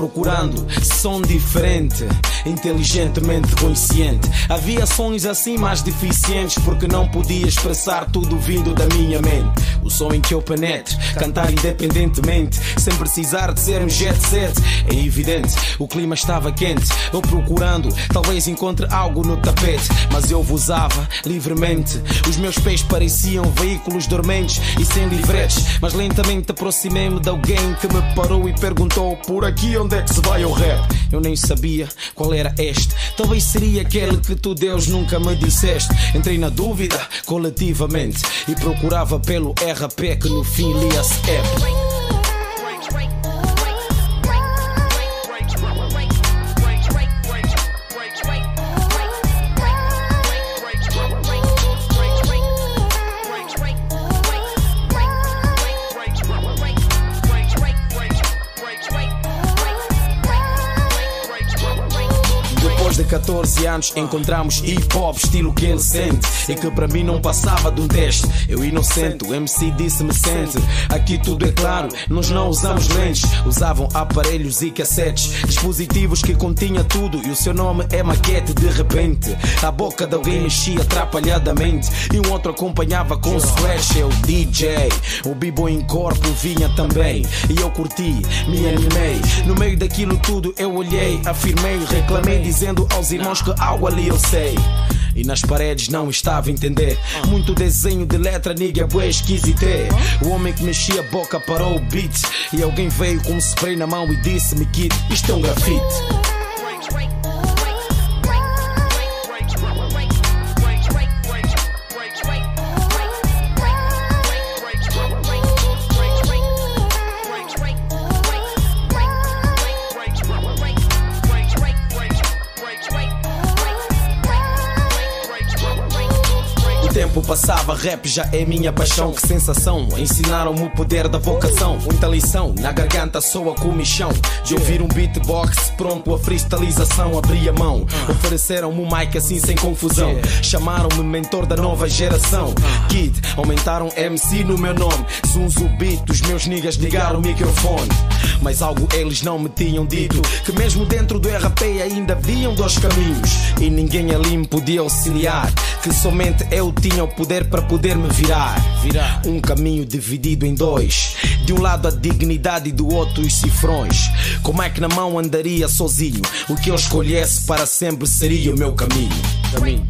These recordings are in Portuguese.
Procurando som diferente, inteligentemente consciente. Havia sons assim mais deficientes porque não podia expressar tudo vindo da minha mente. O som em que eu penetro, cantar independentemente, sem precisar de ser um jet set. É evidente, o clima estava quente. Eu procurando, talvez encontre algo no tapete, mas eu vosava livremente. Os meus pés pareciam veículos dormentes e sem livretes, mas lentamente aproximei-me de alguém que me parou e perguntou por aqui onde é que se vai o rap? Eu nem sabia qual era este. Talvez seria aquele que tu, Deus, nunca me disseste. Entrei na dúvida coletivamente e procurava pelo RP que no fim lia-se. 14 anos encontramos hip hop, estilo que ele sente e que para mim não passava de um teste. Eu inocente, o MC disse-me sente. Aqui tudo é claro, nós não usamos lentes, usavam aparelhos e cassetes, dispositivos que continha tudo e o seu nome é maquete. De repente, a boca de alguém mexia atrapalhadamente e um outro acompanhava com splash. O DJ, o b-boy em corpo vinha também e eu curti, me animei. No meio daquilo tudo eu olhei, afirmei, reclamei, dizendo aos irmãos que algo ali eu sei. E nas paredes não estava a entender. Muito desenho de letra, nigga, bué esquisité. O homem que mexia a boca parou o beat. E alguém veio com um spray na mão e disse-me, kid, isto é um grafite. Passava, rap já é minha paixão. Que sensação, ensinaram-me o poder da vocação. Muita lição, na garganta soa comichão. De ouvir um beatbox, pronto a freestylização. Abri a mão, ofereceram-me um mic assim sem confusão. Chamaram-me mentor da nova geração. Kid, aumentaram MC no meu nome. Zunzo beat, os meus niggas ligaram o microfone. Mas algo eles não me tinham dito: que mesmo dentro do RP ainda haviam dois caminhos. E ninguém ali me podia auxiliar. Que somente eu tinha o poder para poder me virar. virar. Um caminho dividido em dois. De um lado a dignidade e do outro os cifrões. Como é que na mão andaria sozinho? O que eu escolhesse para sempre seria o meu caminho. caminho.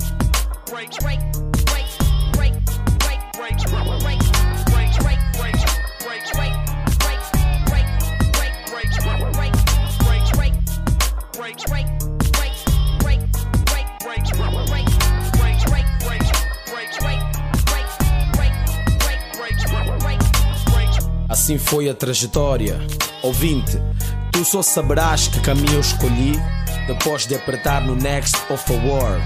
Assim foi a trajetória. Ouvinte, tu só saberás que caminho eu escolhi depois de apertar no Next of a War.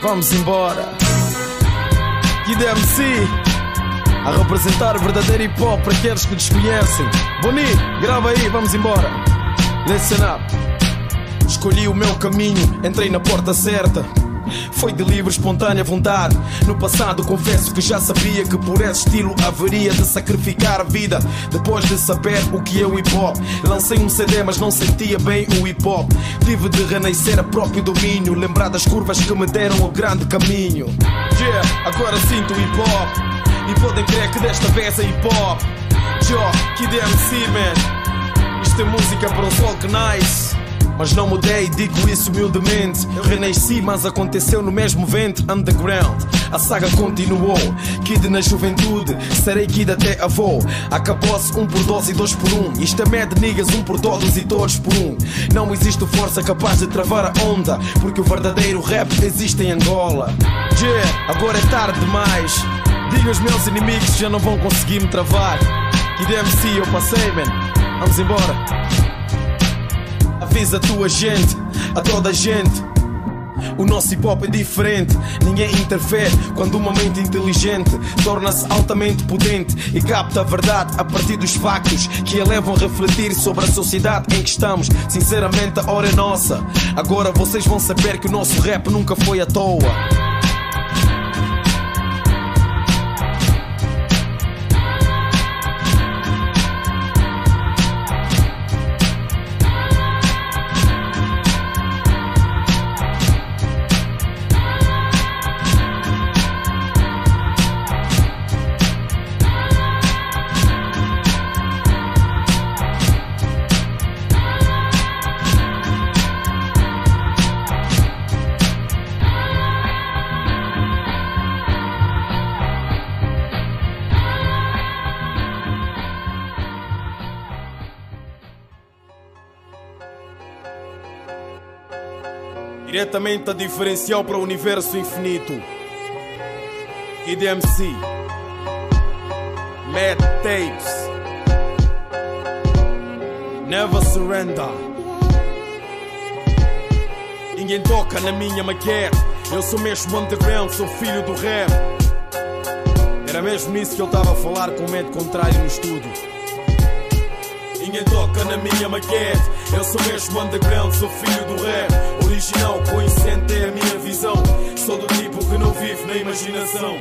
Vamos embora. Kid MC a representar o verdadeiro hip hop para aqueles que desconhecem. Boni, grava aí, vamos embora. Listen up. Escolhi o meu caminho, entrei na porta certa. Foi de livre, espontânea vontade. No passado, confesso que já sabia que por esse estilo haveria de sacrificar a vida. Depois de saber o que é o hip hop, lancei um CD, mas não sentia bem o hip hop. Tive de renascer a próprio domínio, lembrar das curvas que me deram o grande caminho. Yeah, agora sinto o hip hop. E podem crer que desta vez é hip hop. Joe, Kid MC, man. Isto é música para o que nasce. Mas não mudei, digo isso humildemente. Eu renasci, mas aconteceu no mesmo vento underground. A saga continuou, kid na juventude, serei kid até avô. Acabou-se um por doze e dois por um. Isto é mad niggas, um por todos e todos por um. Não existe força capaz de travar a onda, porque o verdadeiro rap existe em Angola. Yeah, agora é tarde demais. Digo aos meus inimigos que já não vão conseguir me travar. Kid MC, eu passei, man. Vamos embora. A tua gente, a toda a gente. O nosso hip hop é diferente, ninguém interfere quando uma mente inteligente torna-se altamente potente e capta a verdade a partir dos factos que a levam a refletir sobre a sociedade em que estamos. Sinceramente, a hora é nossa. Agora vocês vão saber que o nosso rap nunca foi à toa. Diretamente a diferencial para o universo infinito. IDMC, Mad Tapes, Never Surrender. Ninguém toca na minha maquete. Eu sou mesmo underground, sou filho do rap. Era mesmo nisso que eu estava a falar com o médico contrário no estúdio. Ninguém toca na minha maquete. Eu sou mesmo underground, sou filho do rap original, coincidente é a minha visão. Sou do tipo que não vive na imaginação.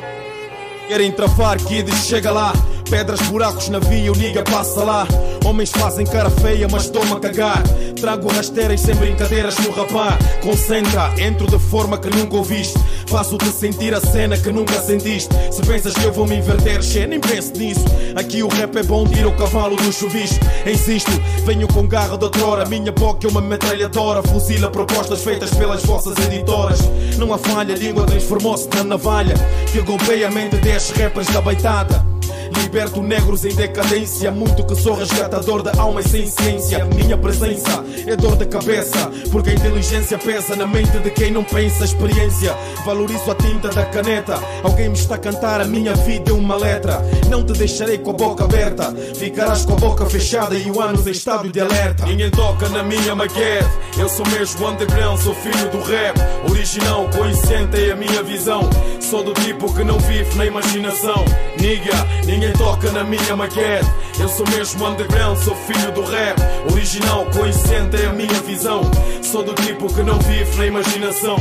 Querem trafar, kids, chega lá. Pedras, buracos na via, o niga passa lá. Homens fazem cara feia, mas toma cagar. Trago rasteiras sem brincadeiras no rapá. Concentra, entro de forma que nunca ouviste. Faço-te sentir a cena que nunca sentiste. Se pensas que eu vou me inverter, che, nem penso nisso. Aqui o rap é bom, tira o cavalo do chuvisco. Insisto, venho com garra de outrora. Minha boca é uma metralhadora. Fuzila propostas feitas pelas vossas editoras. Não há falha, língua transformou-se na navalha. Que golpeia a mente destes rappers da baitada. Liberto negros em decadência. Muito que sou resgatador da alma e sem ciência. Minha presença é dor de cabeça. Porque a inteligência pesa na mente de quem não pensa. Experiência, valorizo a tinta da caneta. Alguém me está a cantar a minha vida é uma letra. Não te deixarei com a boca aberta. Ficarás com a boca fechada e o anos em estado de alerta. Ninguém toca na minha maquete. Eu sou mesmo underground, sou filho do rap. Original, consciente é a minha visão. Sou do tipo que não vive na imaginação. Niga, ninguém toca na minha maquete. Eu sou mesmo underground, sou filho do rap. Original, consciente é a minha visão. Sou do tipo que não vive na imaginação.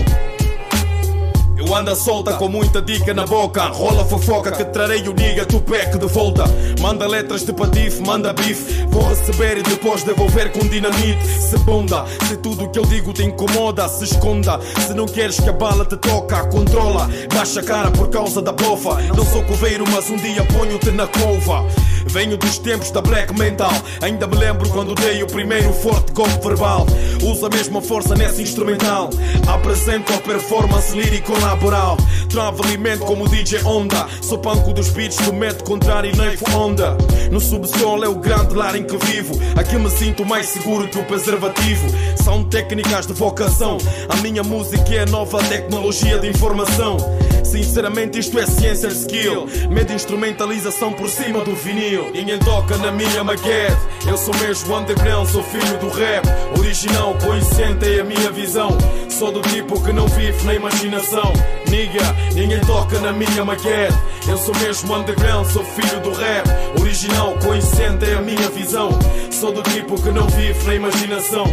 Eu ando solta com muita dica na boca. Rola fofoca que trarei o nigga Tupac de volta. Manda letras de patife, manda bife. Vou receber e depois devolver com dinamite. Se bunda, se tudo que eu digo te incomoda, se esconda. Se não queres que a bala te toca, controla. Baixa a cara por causa da bofa. Não sou coveiro, mas um dia ponho-te na cova. Venho dos tempos da black mental. Ainda me lembro quando dei o primeiro forte golpe verbal. Usa a mesma força nessa instrumental. Apresento a performance lírico laboral. Travo alimento como DJ Onda. Sou panco dos beats do método contrário e neifo onda. No subsolo é o grande lar em que vivo. Aqui me sinto mais seguro que o preservativo. São técnicas de vocação. A minha música é nova tecnologia de informação. Sinceramente, isto é ciência de skill. Medo instrumentalização por cima do vinil. Ninguém toca na minha maquete. Eu sou mesmo underground, sou filho do rap. Original, consciente é a minha visão. Sou do tipo que não vive na imaginação. Niga, ninguém toca na minha maquete. Eu sou mesmo underground, sou filho do rap. Original, consciente é a minha visão. Sou do tipo que não vive na imaginação.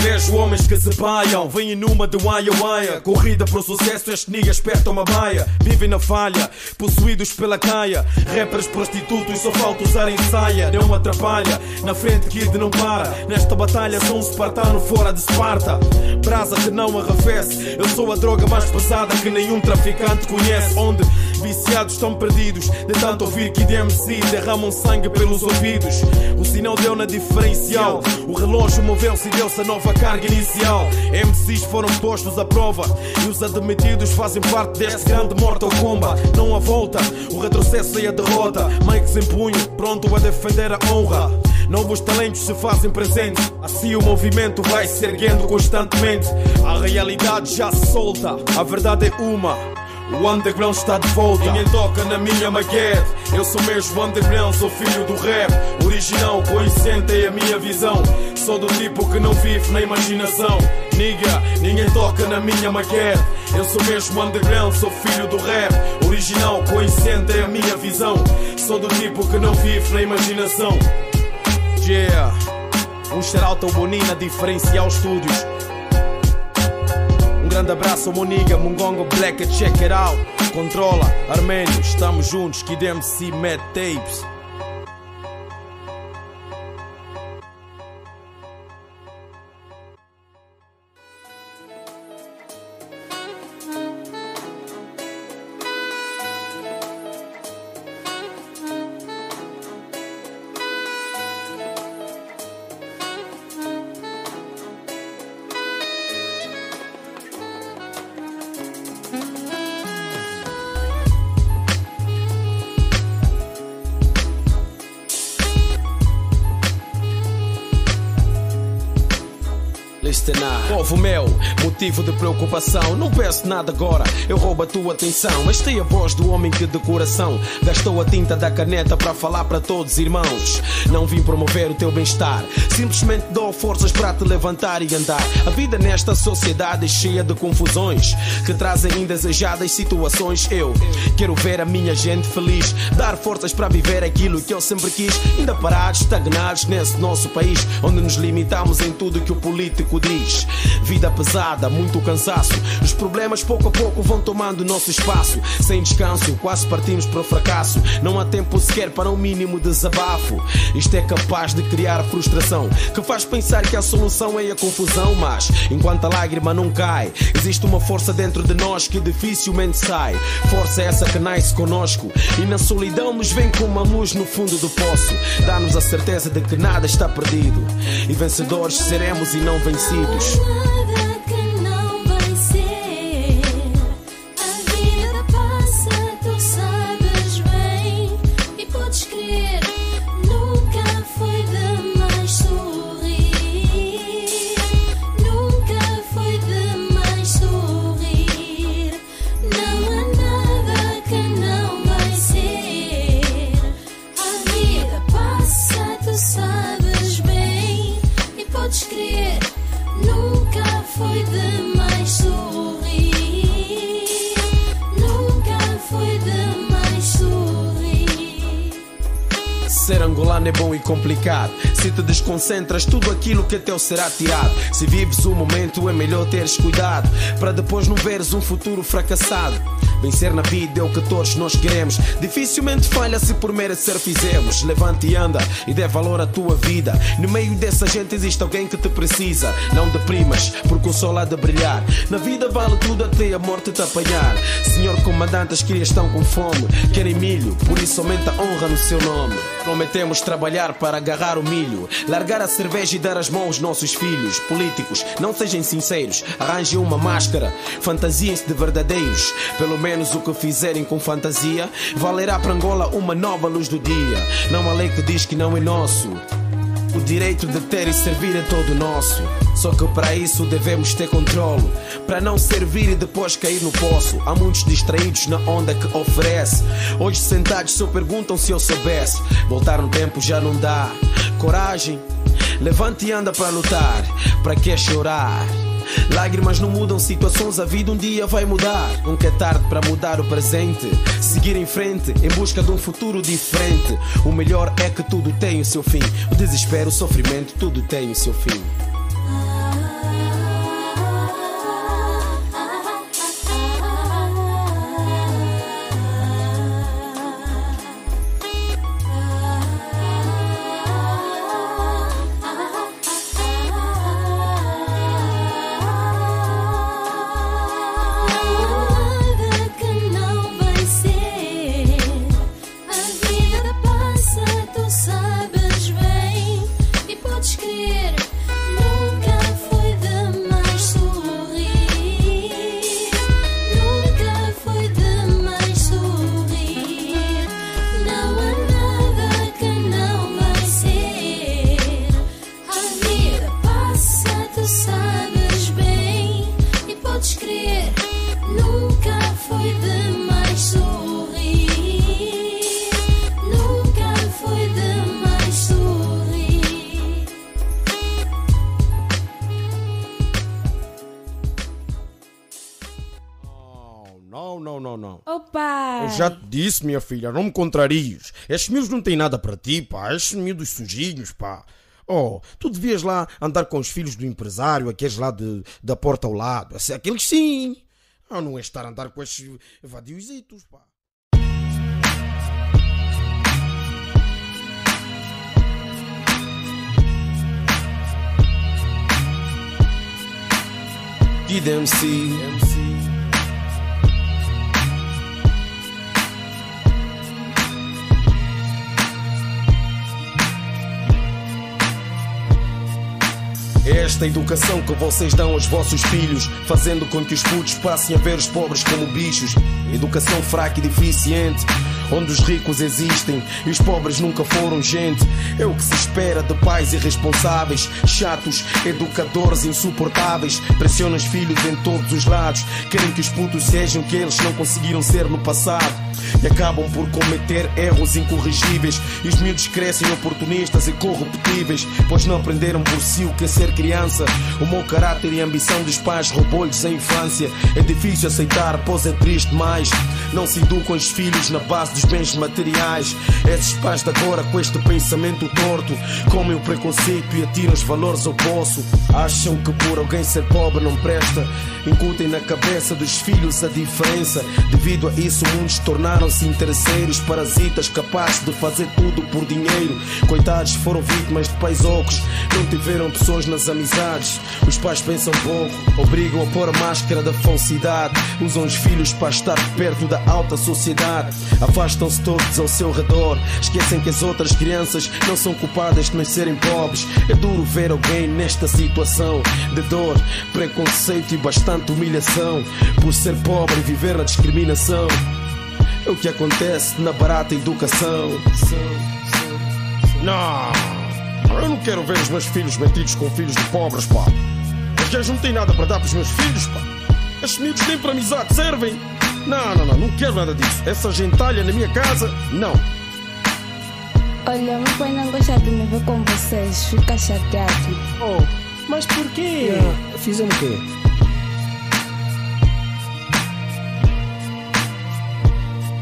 Vejo homens que se baiam, vêm numa de waia waia. Corrida para o sucesso, este nigga esperta uma baia. Vivem na falha, possuídos pela caia. Rappers prostitutos, só falta usarem saia. Não atrapalha, na frente kid não para. Nesta batalha sou um espartano fora de Esparta. Brasa que não arrefece, eu sou a droga mais pesada que nenhum traficante conhece. Onde viciados estão perdidos de tanto ouvir que DMC derramam sangue pelos ouvidos. O sinal deu na diferencial, o relógio moveu-se e deu-se a nova carga inicial. MCs foram postos à prova e os admitidos fazem parte deste grande Mortal Kombat. Não há volta, o retrocesso e a derrota. Mike em punho, pronto a defender a honra. Novos talentos se fazem presentes, assim o movimento vai se erguendo constantemente. A realidade já se solta, a verdade é uma. O underground está de volta. Ninguém toca na minha maquete. Eu sou mesmo underground, sou filho do rap. Original, coincidente é a minha visão. Sou do tipo que não vive na imaginação. Niga, ninguém toca na minha maquete. Eu sou mesmo underground, sou filho do rap. Original, coincidente é a minha visão. Sou do tipo que não vive na imaginação. Yeah. Um shout ao Bonina Diferencial Studios. Um grande abraço Moniga, Mungongo Black, check it out. Controla, Armênio, estamos juntos, que DMC Mad Tapes. Povo meu, motivo de preocupação. Não peço nada agora, eu roubo a tua atenção. Esta é a voz do homem que de coração gastou a tinta da caneta para falar para todos, irmãos. Não vim promover o teu bem-estar, simplesmente dou forças para te levantar e andar. A vida nesta sociedade é cheia de confusões que trazem indesejadas situações. Eu quero ver a minha gente feliz, dar forças para viver aquilo que eu sempre quis. Ainda parados, estagnados nesse nosso país, onde nos limitamos em tudo que o político diz. Vida pesada, muito cansaço. Os problemas pouco a pouco vão tomando nosso espaço. Sem descanso, quase partimos para o fracasso. Não há tempo sequer para um mínimo desabafo. Isto é capaz de criar frustração, que faz pensar que a solução é a confusão. Mas enquanto a lágrima não cai, existe uma força dentro de nós que dificilmente sai. Força essa que nasce conosco e na solidão nos vem com uma luz no fundo do poço. Dá-nos a certeza de que nada está perdido e vencedores seremos e não vencidos. Nada é bom e complicado. Se te desconcentras, tudo aquilo que é teu será tirado. Se vives o momento, é melhor teres cuidado. Para depois não veres um futuro fracassado. Vencer na vida é o que todos nós queremos. Dificilmente falha se por merecer fizemos. Levante e anda e dê valor à tua vida. No meio dessa gente existe alguém que te precisa. Não deprimas, porque o sol há de brilhar. Na vida vale tudo até a morte te apanhar. Senhor comandante, as crias estão com fome. Querem milho, por isso aumenta a honra no seu nome. Prometemos trabalhar para agarrar o milho. Largar a cerveja e dar as mãos aos nossos filhos. Políticos, não sejam sinceros. Arranjem uma máscara. Fantasiem-se de verdadeiros. Pelo menos o que fizerem com fantasia valerá para Angola uma nova luz do dia. Não há lei que diz que não é nosso. O direito de ter e servir é todo nosso. Só que para isso devemos ter controle. Para não servir e depois cair no poço. Há muitos distraídos na onda que oferece. Hoje sentados só perguntam se eu soubesse. Voltar no tempo já não dá. Coragem, levante e anda para lutar. Para que chorar? Lágrimas não mudam situações, a vida um dia vai mudar. Nunca é tarde para mudar o presente. Seguir em frente, em busca de um futuro diferente. O melhor é que tudo tem o seu fim. O desespero, o sofrimento, tudo tem o seu fim. Minha filha, não me contrarias. Estes miúdos não têm nada para ti, pá. Estes miúdos sujinhos, pá. Oh, tu devias lá andar com os filhos do empresário, aqueles lá de, da porta ao lado. Aqueles sim. Ah, não é estar a andar com estes vadiositos, pá. Kid MC. Esta educação que vocês dão aos vossos filhos, fazendo com que os putos passem a ver os pobres como bichos. Educação fraca e deficiente, onde os ricos existem e os pobres nunca foram gente. É o que se espera de pais irresponsáveis, chatos, educadores insuportáveis. Pressionam os filhos em todos os lados, querem que os putos sejam o que eles não conseguiram ser no passado. E acabam por cometer erros incorrigíveis. E os miúdos crescem oportunistas e corruptíveis, pois não aprenderam por si o que é ser criança. O mau caráter e a ambição dos pais roubou-lhes a infância. É difícil aceitar, pois é triste mais. Não se educam os filhos na base dos bens materiais. Esses pais de agora, com este pensamento torto, comem o preconceito e atiram os valores ao poço. Acham que por alguém ser pobre não presta. Incutem na cabeça dos filhos a diferença. Devido a isso, muitos tornaram-se interesseiros, parasitas capazes de fazer tudo por dinheiro. Coitados foram vítimas de pais ocos, não tiveram pessoas nas amizades. Os pais pensam pouco, obrigam a pôr a máscara da falsidade. Usam os filhos para estar perto da alta sociedade. Afastam-se todos ao seu redor, esquecem que as outras crianças não são culpadas de nascerem pobres. É duro ver alguém nesta situação de dor, preconceito e bastante humilhação por ser pobre e viver na discriminação. É o que acontece na barata educação. Não, eu não quero ver os meus filhos metidos com filhos de pobres, pá. Os gajos não têm nada para dar para os meus filhos, pá. Estes miúdos nem para amizade servem. Não, não, não, não quero nada disso. Essa gentalha na minha casa, não. Olha, meu pai não gosta de me ver com vocês. Fica chateado. Oh, mas porquê? Fizemos o quê?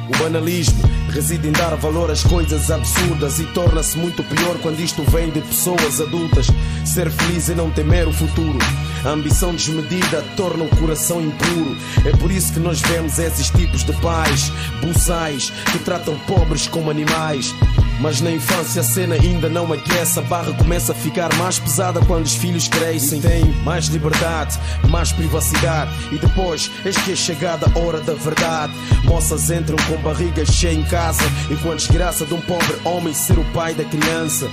O banalismo reside em dar valor às coisas absurdas e torna-se muito pior quando isto vem de pessoas adultas. Ser feliz e não temer o futuro. A ambição desmedida torna o coração impuro. É por isso que nós vemos esses tipos de pais, buçais, que tratam pobres como animais. Mas na infância a cena ainda não aquece. A barra começa a ficar mais pesada quando os filhos crescem. Tem mais liberdade, mais privacidade. E depois, eis que é chegada a hora da verdade. Moças entram com barriga cheia em casa. E com a desgraça de um pobre homem ser o pai da criança.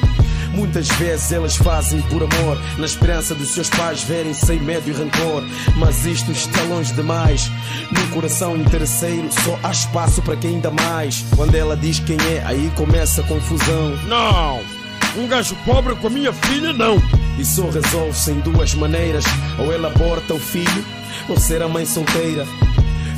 Muitas vezes elas fazem por amor, na esperança dos seus pais verem sem medo e rancor. Mas isto está longe demais. No coração interesseiro só há espaço para quem ainda mais. Quando ela diz quem é, aí começa a confusão. Não! Um gajo pobre com a minha filha, não! E só resolve-se em duas maneiras: ou ela aborta o filho, ou ser a mãe solteira.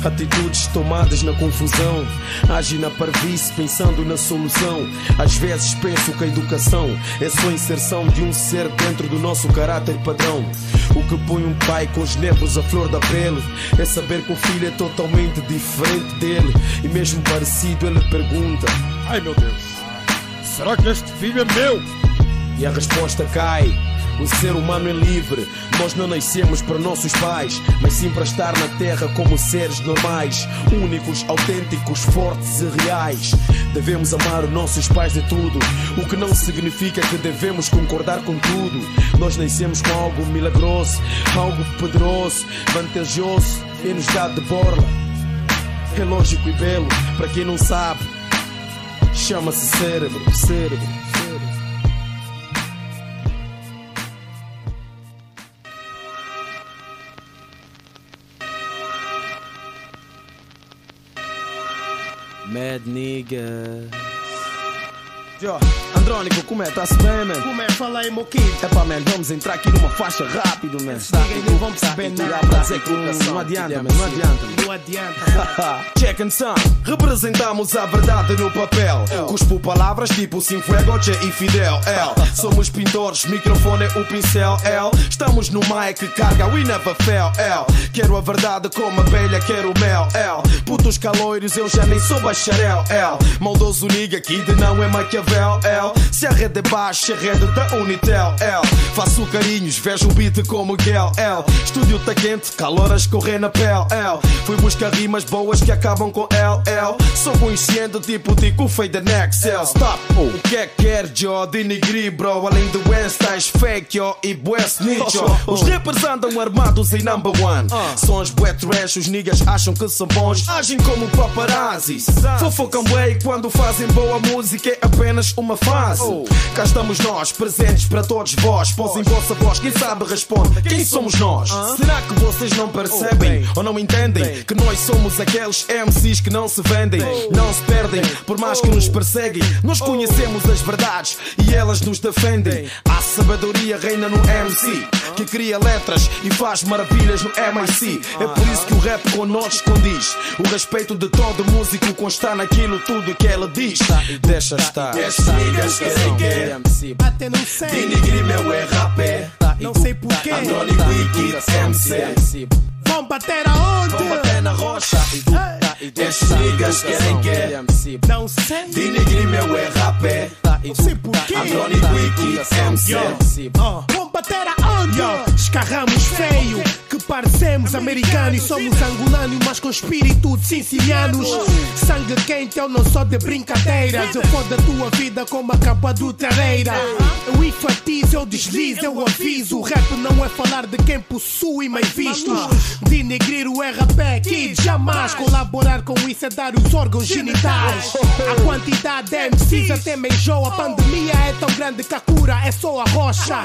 Atitudes tomadas na confusão, age na parvice pensando na solução. Às vezes penso que a educação é só inserção de um ser dentro do nosso caráter padrão. O que põe um pai com os nervos à flor da pele é saber que o filho é totalmente diferente dele. E mesmo parecido, ele pergunta: Ai meu Deus! Será que este filho é meu? E a resposta cai. O ser humano é livre. Nós não nascemos para nossos pais, mas sim para estar na terra como seres normais, únicos, autênticos, fortes e reais. Devemos amar os nossos pais de tudo, o que não significa que devemos concordar com tudo. Nós nascemos com algo milagroso, algo poderoso, vantajoso e nos dá de borla. É lógico e belo, para quem não sabe, chama-se cérebro, cérebro, Mad niggas. Andrónico, como é? Tá-se bem, man? Como é? Fala aí, meu kid. Epá, man, vamos entrar aqui numa faixa rápido, man. Diga aí, não vamos perceber nada. pra dizer que não adianta, man, não adianta. Não adianta. Check and sound. Representamos a verdade no papel. Cuspo palavras tipo Sinfuego, Che e Fidel. L. Somos pintores, microfone é o pincel. L. Estamos no mic, carga, we never fail. L. Quero a verdade como abelha, quero mel. L. Putos caloiros, eu já nem sou bacharel. L. Maldoso nigga, kid não é Maquiavel. L. Se a rede é baixa, a rede da Unitel. L. Faço carinhos, vejo o beat como Gel. L. Estúdio tá quente, calor a escorrer na pele. L. Fui buscar rimas boas que acabam com L. L. Sou consciente, tipo Tico Fade Excel. Stop. O que é que quer, Joe? Denigri, bro. Além do estás fake, yo. E bué snitch. Os rappers andam armados em number one. Sons bué trash, os niggas acham que são bons. Agem como paparazzis. Fofocam bué quando fazem boa música é apenas uma fase. Cá estamos nós, presentes para todos vós. Posem vossa voz, quem sabe responde. Quem somos nós? Será que vocês não percebem ou não entendem que nós somos aqueles MCs que não se vendem, não se perdem, por mais que nos perseguem? Nós conhecemos as verdades e elas nos defendem. A sabedoria reina no MC, que cria letras e faz maravilhas no MIC. É por isso que o rap connosco condiz. O respeito de todo músico consta naquilo tudo que ela diz. Deixa estar. Esses niggas querem que Até não sei. denigrir meu é rapé. Não sei porquê. E Kid MC. Vão bater aonde? Vão bater na rocha. Esses niggas querem que Não sei. denigrir meu é rapé. Não sei porquê. E Kid MC. Vão bater aonde? Yo, escarramos feio. Que parecemos americanos e somos angolanos, mas com espírito de sicilianos. Sangue quente, eu não sou de brincadeiras. Eu fodo a tua vida como a capa do tareira. Eu enfatizo, eu deslizo, eu aviso. O rap não é falar de quem possui mais vistos. Denegrir o RP, kid, jamais colaborar com isso é dar os órgãos genitais. A quantidade de MCs até me. A pandemia é tão grande que a cura é só a rocha.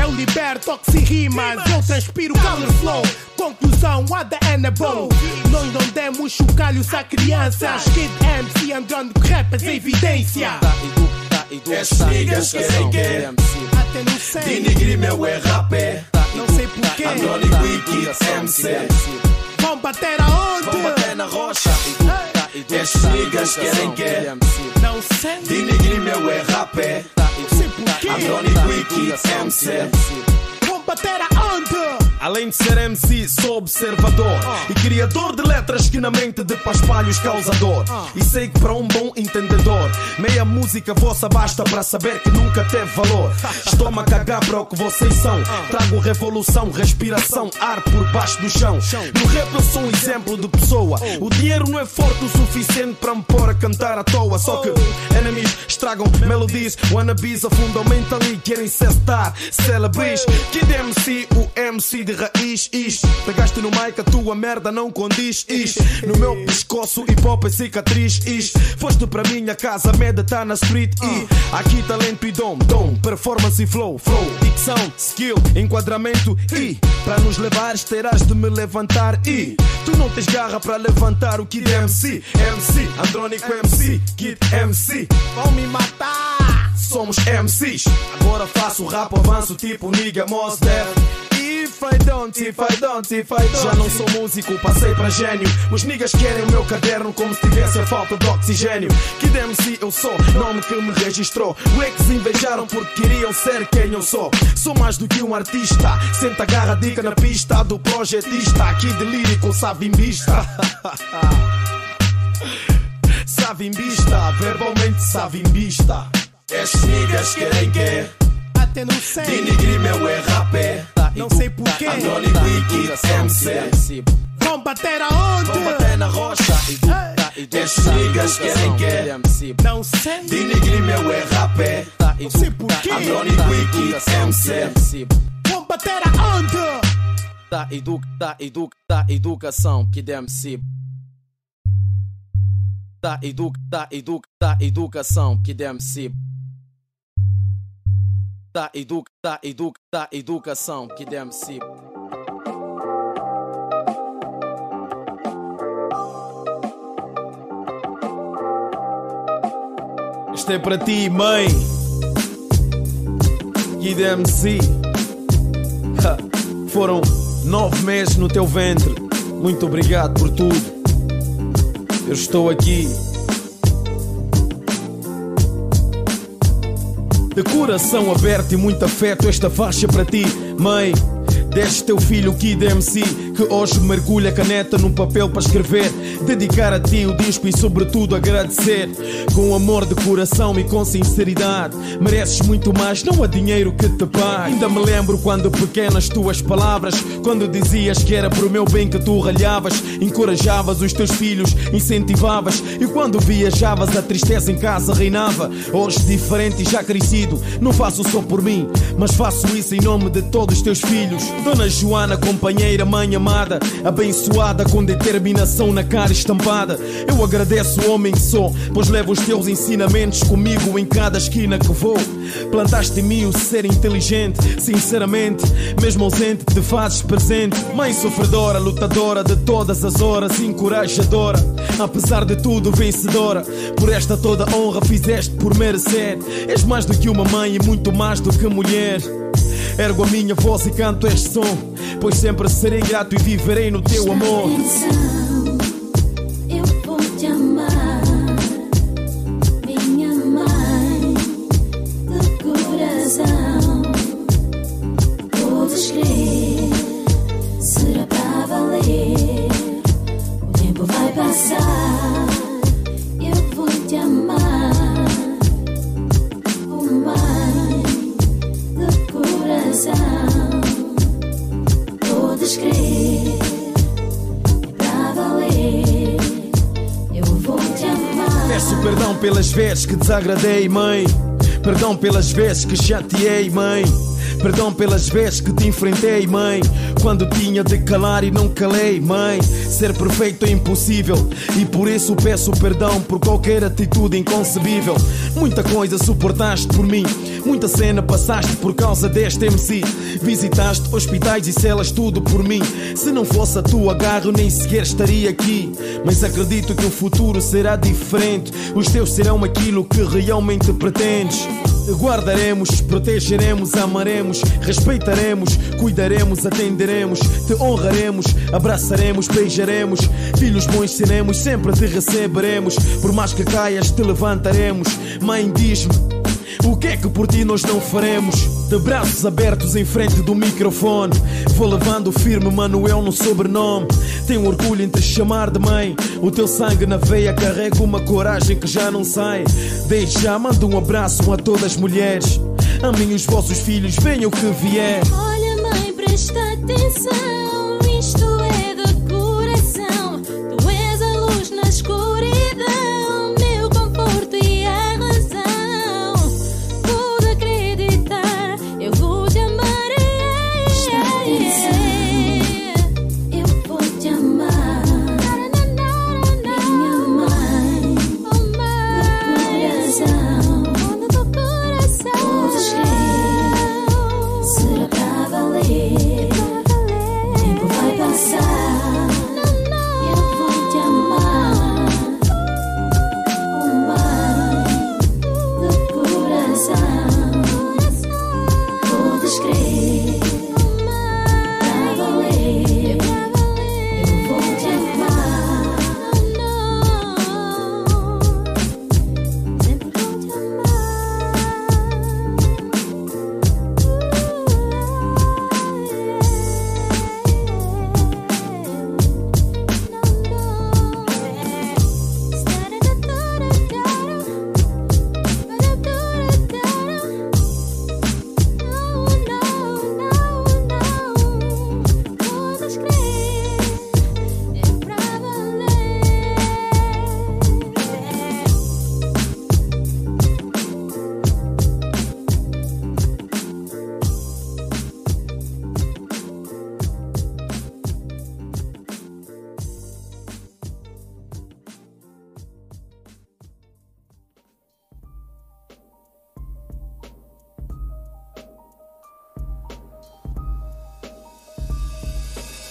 Eu liberto oxirrimas, eu transpiro color flow. Conclusão, ADN é bom. Nós não demos chocalhos a crianças. Kid MC andando com rappers em evidência. Esses niggas querem que Até não sei, denigrir meu é rapé. não sei porquê. Andrónico e Kid MC. Vão bater aonde? Vão bater na rocha. Esses niggas querem que Não sei, denigrir meu é rapé. Não sei porquê. Andrónico e Kid MC. Além de ser MC, sou observador e criador de letras que na mente de paspalhos causa dor. E sei que para um bom entendedor, meia música vossa basta para saber que nunca teve valor. Estou-me a cagar para o que vocês são. Trago revolução, respiração, ar por baixo do chão. No rap eu sou um exemplo de pessoa. O dinheiro não é forte o suficiente para me pôr a cantar à toa. Só que enemies estragam melodies, wannabes afundam mentally, querem cestar, celebris. Kid MC, o MC de raiz, is. Pegaste no mic, a tua merda não condiz, is. No meu pescoço, hip hop é cicatriz, is. Foste para minha casa, meda tá na street, e aqui talento e dom, dom, performance e flow, flow, dicção, skill, enquadramento, e para nos levares terás de me levantar, e tu não tens garra para levantar o Kid MC, MC, Andrónico MC, Kid MC, vão me matar. Somos MCs, agora faço rap, avanço tipo nigga Mos Def. If I don't, if I don't, if I don't. Já não sou músico, passei para gênio. Os niggas querem o meu caderno como se tivesse a falta de oxigênio. Kid MC eu sou, nome que me registrou. Ex invejaram porque queriam ser quem eu sou. Sou mais do que um artista. Senta agarra dica na pista do projetista. Aqui de lírico, sabe em vista. sabe em vista, verbalmente sabe em vista. Esses niggas querem que Até não sei, denigrir meu é rapé. não sei porquê. Andrónico e Kid MC. Vão bater aonde? Vão bater na rocha. Esses niggas querem que Não sei, denigrir meu é rapé. não sei porquê. Andrónico e Kid MC. Vão bater aonde? da, edu, da, edu, da educação que DMC da, edu, da, edu, da educação que DMC da, edu, da, edu, da educação que DMC Isto é para ti, mãe. Kid MC. Foram nove meses no teu ventre. Muito obrigado por tudo. Eu estou aqui. De coração aberto e muito afeto, esta faixa para ti, mãe. Deste teu filho Kid MC que hoje mergulha a caneta num papel para escrever. Dedicar a ti o disco e, sobretudo, agradecer. Com amor de coração e com sinceridade. Mereces muito mais, não há dinheiro que te pague. Ainda me lembro quando pequenas tuas palavras, quando dizias que era por meu bem que tu ralhavas, encorajavas os teus filhos, incentivavas. E quando viajavas, a tristeza em casa reinava. Hoje, diferente e já crescido, não faço só por mim, mas faço isso em nome de todos os teus filhos. Dona Joana, companheira, mãe abençoada com determinação na cara estampada. Eu agradeço homem que sou, pois levo os teus ensinamentos comigo em cada esquina que vou. Plantaste em mim o ser inteligente, sinceramente, mesmo ausente, te fazes presente. Mãe sofredora, lutadora de todas as horas, encorajadora, apesar de tudo, vencedora. Por esta toda honra fizeste por merecer. És mais do que uma mãe e muito mais do que mulher. Ergo a minha voz e canto este som, pois sempre serei grato e viverei no teu amor. Atenção, eu vou te amar, minha mãe de coração. Todos crer, será para valer. O tempo vai passar, perdão pelas vezes que desagradei, mãe. Perdão pelas vezes que chateei, mãe. Perdão pelas vezes que te enfrentei, mãe. Quando tinha de calar e não calei, mãe. Ser perfeito é impossível e por isso peço perdão por qualquer atitude inconcebível. Muita coisa suportaste por mim, muita cena passaste por causa deste MC. Visitaste hospitais e celas, tudo por mim. Se não fosse a tua garra, nem sequer estaria aqui. Mas acredito que o futuro será diferente. Os teus serão aquilo que realmente pretendes. Guardaremos, protegeremos, amaremos, respeitaremos, cuidaremos, atenderemos, te honraremos, abraçaremos, beijaremos. Filhos bons seremos, sempre te receberemos. Por mais que caias, te levantaremos. Mãe, diz-me. O que é que por ti nós não faremos? De braços abertos em frente do microfone. Vou levando firme Manuel no sobrenome. Tenho orgulho em te chamar de mãe. O teu sangue na veia carrega uma coragem que já não sai. Desde já mando um abraço a todas as mulheres. Amem os vossos filhos, venham o que vier. Olha, mãe, presta atenção. Isto é de coração. Tu és a luz na escuridão,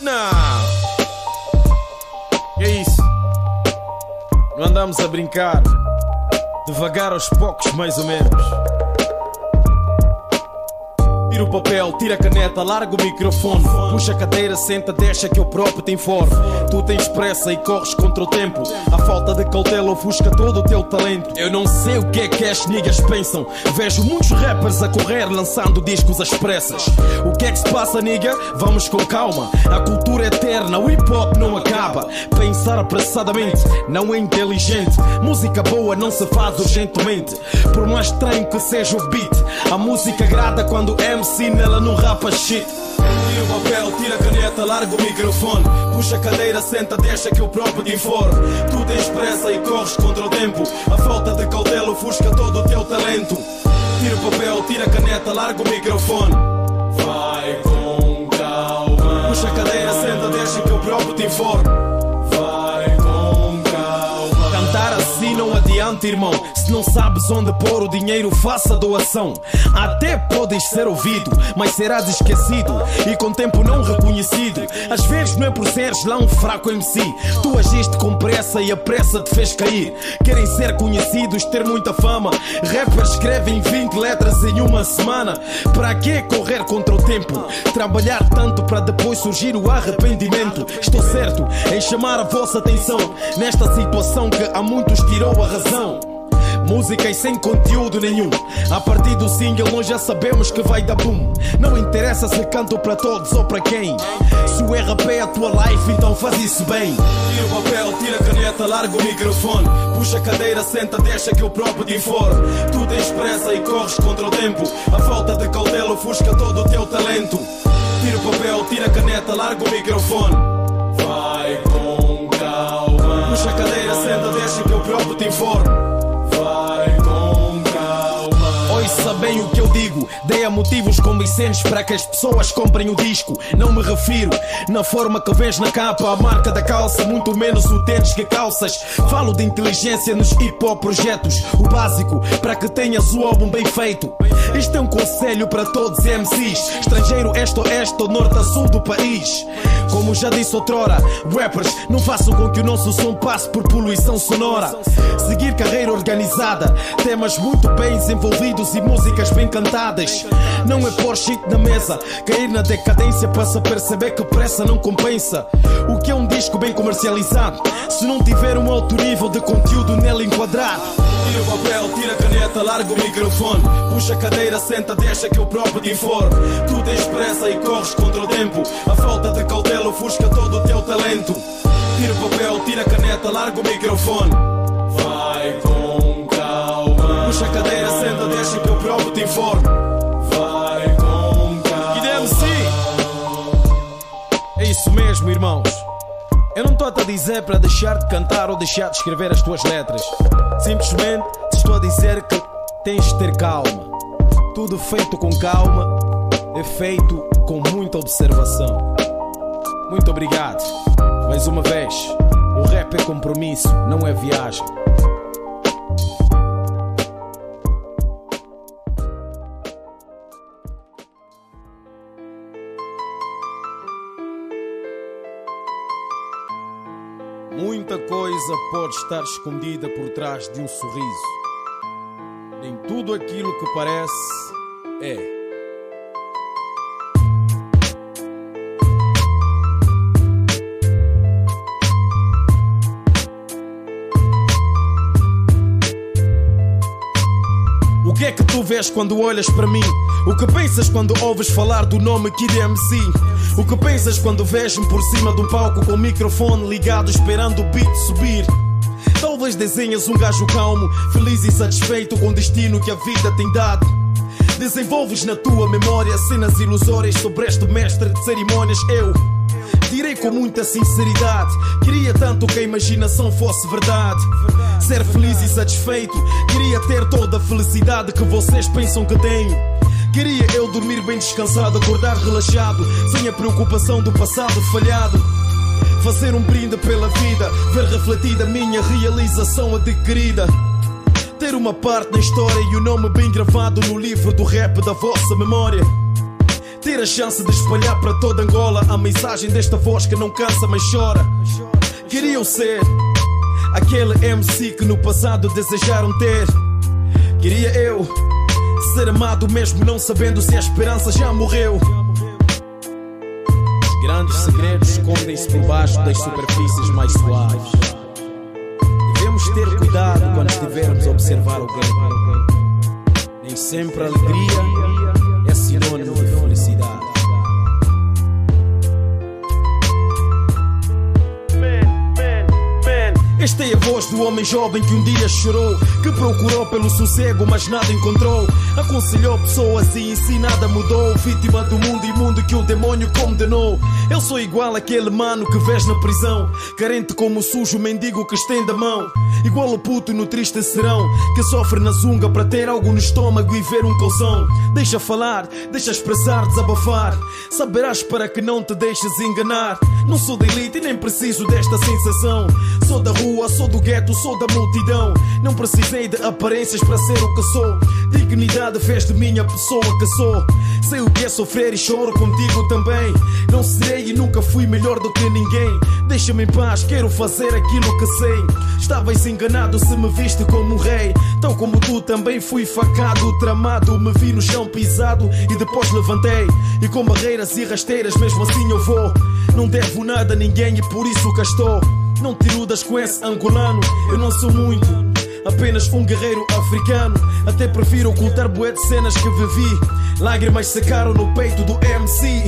Não! É isso? Não andamos a brincar. Devagar aos poucos, mais ou menos. Tira o papel, tira a caneta, larga o microfone. Puxa a cadeira, senta, deixa que eu próprio te informe. Tu tens pressa e corres contra o tempo. A falta de cautela ofusca todo o teu talento. Eu não sei o que é que as niggas pensam. Vejo muitos rappers a correr lançando discos às pressas. O que é que se passa, nigga? Vamos com calma. A cultura é eterna, o hip hop não acaba. Pensar apressadamente não é inteligente. Música boa não se faz urgentemente. Por mais estranho que seja o beat, a música agrada quando MC nela não rapa shit. Tira o papel, tira a caneta, larga o microfone. Puxa a cadeira, senta, deixa que eu próprio te informe. Tu tens pressa e corres contra o tempo. A falta de cautela ofusca todo o teu talento. Tira o papel, tira a caneta, larga o microfone. Vai com calma. Puxa a cadeira, senta, deixa que eu próprio te informe. Irmão. Se não sabes onde pôr o dinheiro, faça doação. Até podes ser ouvido, mas serás esquecido e com tempo não reconhecido. Às vezes não é por seres lá um fraco MC. Tu agiste com pressa e a pressa te fez cair. Querem ser conhecidos, ter muita fama. Rappers escrevem 20 letras em uma semana. Para que correr contra o tempo? Trabalhar tanto para depois surgir o arrependimento. Estou certo em chamar a vossa atenção nesta situação que a muitos tirou a razão. Músicas sem conteúdo nenhum. A partir do single nós já sabemos que vai dar boom. Não interessa se canto para todos ou para quem. Se o RP é a tua life, então faz isso bem. Tira o papel, tira a caneta, larga o microfone. Puxa a cadeira, senta, deixa que eu próprio te informe. Tu tens pressa e corres contra o tempo. A falta de cautela ofusca todo o teu talento. Tira o papel, tira a caneta, larga o microfone. Vai com calma. Puxa a cadeira, senta, deixa que eu próprio te informe. Dei a motivos convincentes para que as pessoas comprem o disco. Não me refiro na forma que vês na capa, a marca da calça, muito menos o tênis que calças. Falo de inteligência nos hip hop projetos. O básico para que tenhas o álbum bem feito. Isto é um conselho para todos os MCs. Estrangeiro, este, oeste ou norte a sul do país. Como já disse outrora, rappers não façam com que o nosso som passe por poluição sonora. Seguir carreira organizada, temas muito bem desenvolvidos e músicas bem cantadas. Não é pôr shit na mesa, cair na decadência para se perceber que pressa não compensa. O que é um disco bem comercializado, se não tiver um alto nível de conteúdo nele enquadrado? Tira o papel, tira a caneta, larga o microfone. Puxa a cadeira, senta, deixa que eu próprio te informe. Tu tens pressa e corres contra o tempo. A falta de cautela ofusca todo o teu talento. Tira o papel, tira a caneta, larga o microfone. Vai com calma. Puxa a cadeira, senta, deixa que eu próprio te informe. Isso mesmo, irmãos. Eu não estou a dizer para deixar de cantar ou deixar de escrever as tuas letras. Simplesmente te estou a dizer que tens de ter calma. Tudo feito com calma é feito com muita observação. Muito obrigado. Mais uma vez, o rap é compromisso, não é viagem. Coisa pode estar escondida por trás de um sorriso. Nem tudo aquilo que parece é. Que é que tu vês quando olhas para mim? O que pensas quando ouves falar do nome Kid MC? O que pensas quando vês-me por cima de um palco com o microfone ligado esperando o beat subir? Talvez desenhas um gajo calmo, feliz e satisfeito com o destino que a vida tem dado. Desenvolves na tua memória cenas ilusórias sobre este mestre de cerimônias. Eu direi com muita sinceridade: queria tanto que a imaginação fosse verdade. Ser feliz e satisfeito, queria ter toda a felicidade que vocês pensam que tenho. Queria eu dormir bem descansado, acordar relaxado, sem a preocupação do passado falhado. Fazer um brinde pela vida, ver refletida a minha realização adquirida. Ter uma parte na história e o nome bem gravado no livro do rap da vossa memória. Ter a chance de espalhar para toda Angola a mensagem desta voz que não cansa mas chora. Queriam ser aquele MC que no passado desejaram ter. Queria eu ser amado mesmo não sabendo se a esperança já morreu. Os grandes segredos escondem-se por baixo das superfícies mais suaves. Devemos ter cuidado quando estivermos a observar alguém. Nem sempre a alegria Esta é a voz do homem jovem que um dia chorou, que procurou pelo sossego, mas nada encontrou. Aconselhou pessoas e em si nada mudou. Vítima do mundo imundo que o demônio condenou. Eu sou igual àquele mano que vês na prisão, carente como o sujo mendigo que estende a mão. Igual o puto no triste serão, que sofre na zunga para ter algo no estômago e ver um calção. Deixa falar, deixa expressar, desabafar. Saberás para que não te deixes enganar. Não sou da elite e nem preciso desta sensação. Sou da rua, sou do gueto, sou da multidão. Não precisei de aparências para ser o que sou. Dignidade fez de mim a pessoa que sou. Sei o que é sofrer e choro contigo também. Não serei e nunca fui melhor do que ninguém. Deixa-me em paz, quero fazer aquilo que sei. Estavas enganado se me viste como um rei. Tal como tu também fui facado, tramado. Me vi no chão pisado e depois levantei. E com barreiras e rasteiras, mesmo assim eu vou. Não devo nada a ninguém e por isso cá estou. Não te iludas com esse angolano, eu não sou muito. Apenas um guerreiro africano. Até prefiro ocultar bué de cenas que vivi. Lágrimas secaram no peito do MC.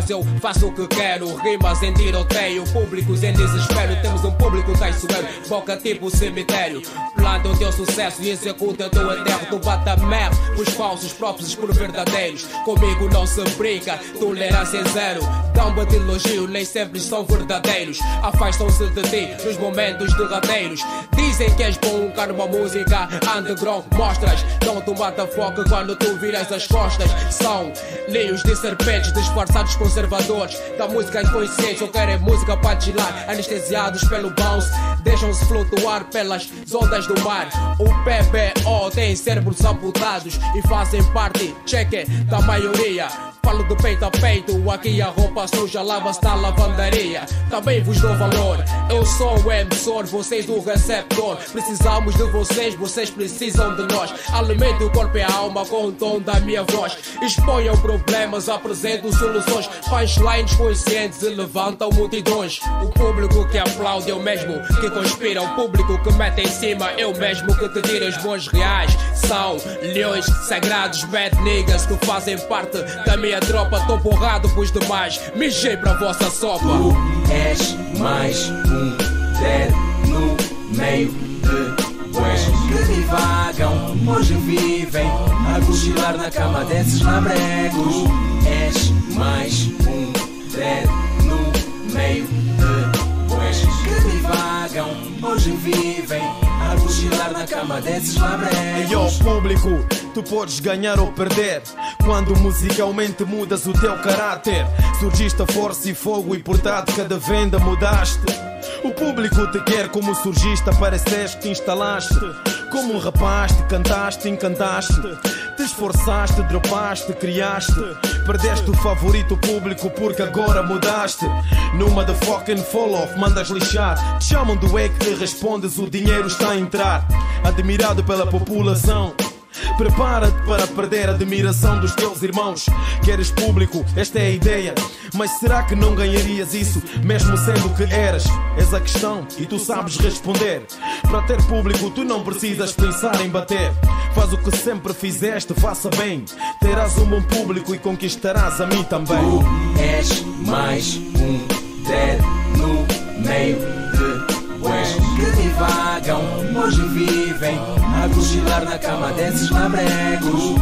Mas eu faço o que quero. Rimas em tiroteio, públicos em desespero. Boca tipo cemitério. Planta o teu sucesso e executa o teu enterro. Tu bata merda, os falsos próprios por verdadeiros. Comigo não se brinca, tolerância é zero. Dão-me de elogio, nem sempre são verdadeiros. Afastam-se de ti nos momentos derradeiros. Dizem que és bom, cara, uma música underground. Mostras, não te mata foco quando tu viras as costas. São ninhos de serpentes disfarçados conservadores. Da música inconsciente, só querem música para chilar. Anestesiados pelo bounce, deixam-se flutuar pelas ondas do mar. O PBO tem cérebros amputados e fazem parte, cheque, da maioria. Falo do peito a peito, aqui a roupa suja lava-se na lavandaria. Também vos dou valor, eu sou o emissor, vocês o receptor. Precisamos de vocês, vocês precisam de nós. Alimento o corpo e a alma com o tom da minha voz. Exponham problemas, apresento soluções. Punchlines conscientes e levantam multidões. O público que aplaude, eu mesmo que conspira. O público que mete em cima, eu mesmo que te tira os bons reais. São leões sagrados, bad niggas que fazem parte da minha tropa. Tô borrado pros demais, mijei pra vossa sopa. És mais um dead no meio de bois que divagam, hoje vivem a cochilar na cama desses labregos. És mais um dead no meio de bois que divagam, hoje vivem cochilar na cama desses labregos. E ao público, tu podes ganhar ou perder. Quando musicalmente mudas o teu caráter, surgiste a força e fogo e portado cada venda mudaste. O público te quer como surgiste, apareceste, te instalaste. Como um rapaz, te cantaste, encantaste. Te esforçaste, dropaste, criaste. Perdeste o favorito público porque agora mudaste. Numa de fucking fall off, mandas lixar. Te chamam do ex e respondes: o dinheiro está a entrar. Admirado pela população. Prepara-te para perder a admiração dos teus irmãos. Queres público, esta é a ideia. Mas será que não ganharias isso, mesmo sendo que eras? És a questão e tu sabes responder. Para ter público, tu não precisas pensar em bater. Faz o que sempre fizeste, faça bem. Terás um bom público e conquistarás a mim também. Tu és mais um dead no meio de bois que divagam, hoje vivem a cochilar na cama desses labregos.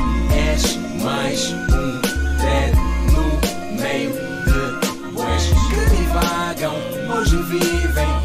És mais um dedo no meio de boés que divagam, hoje vivem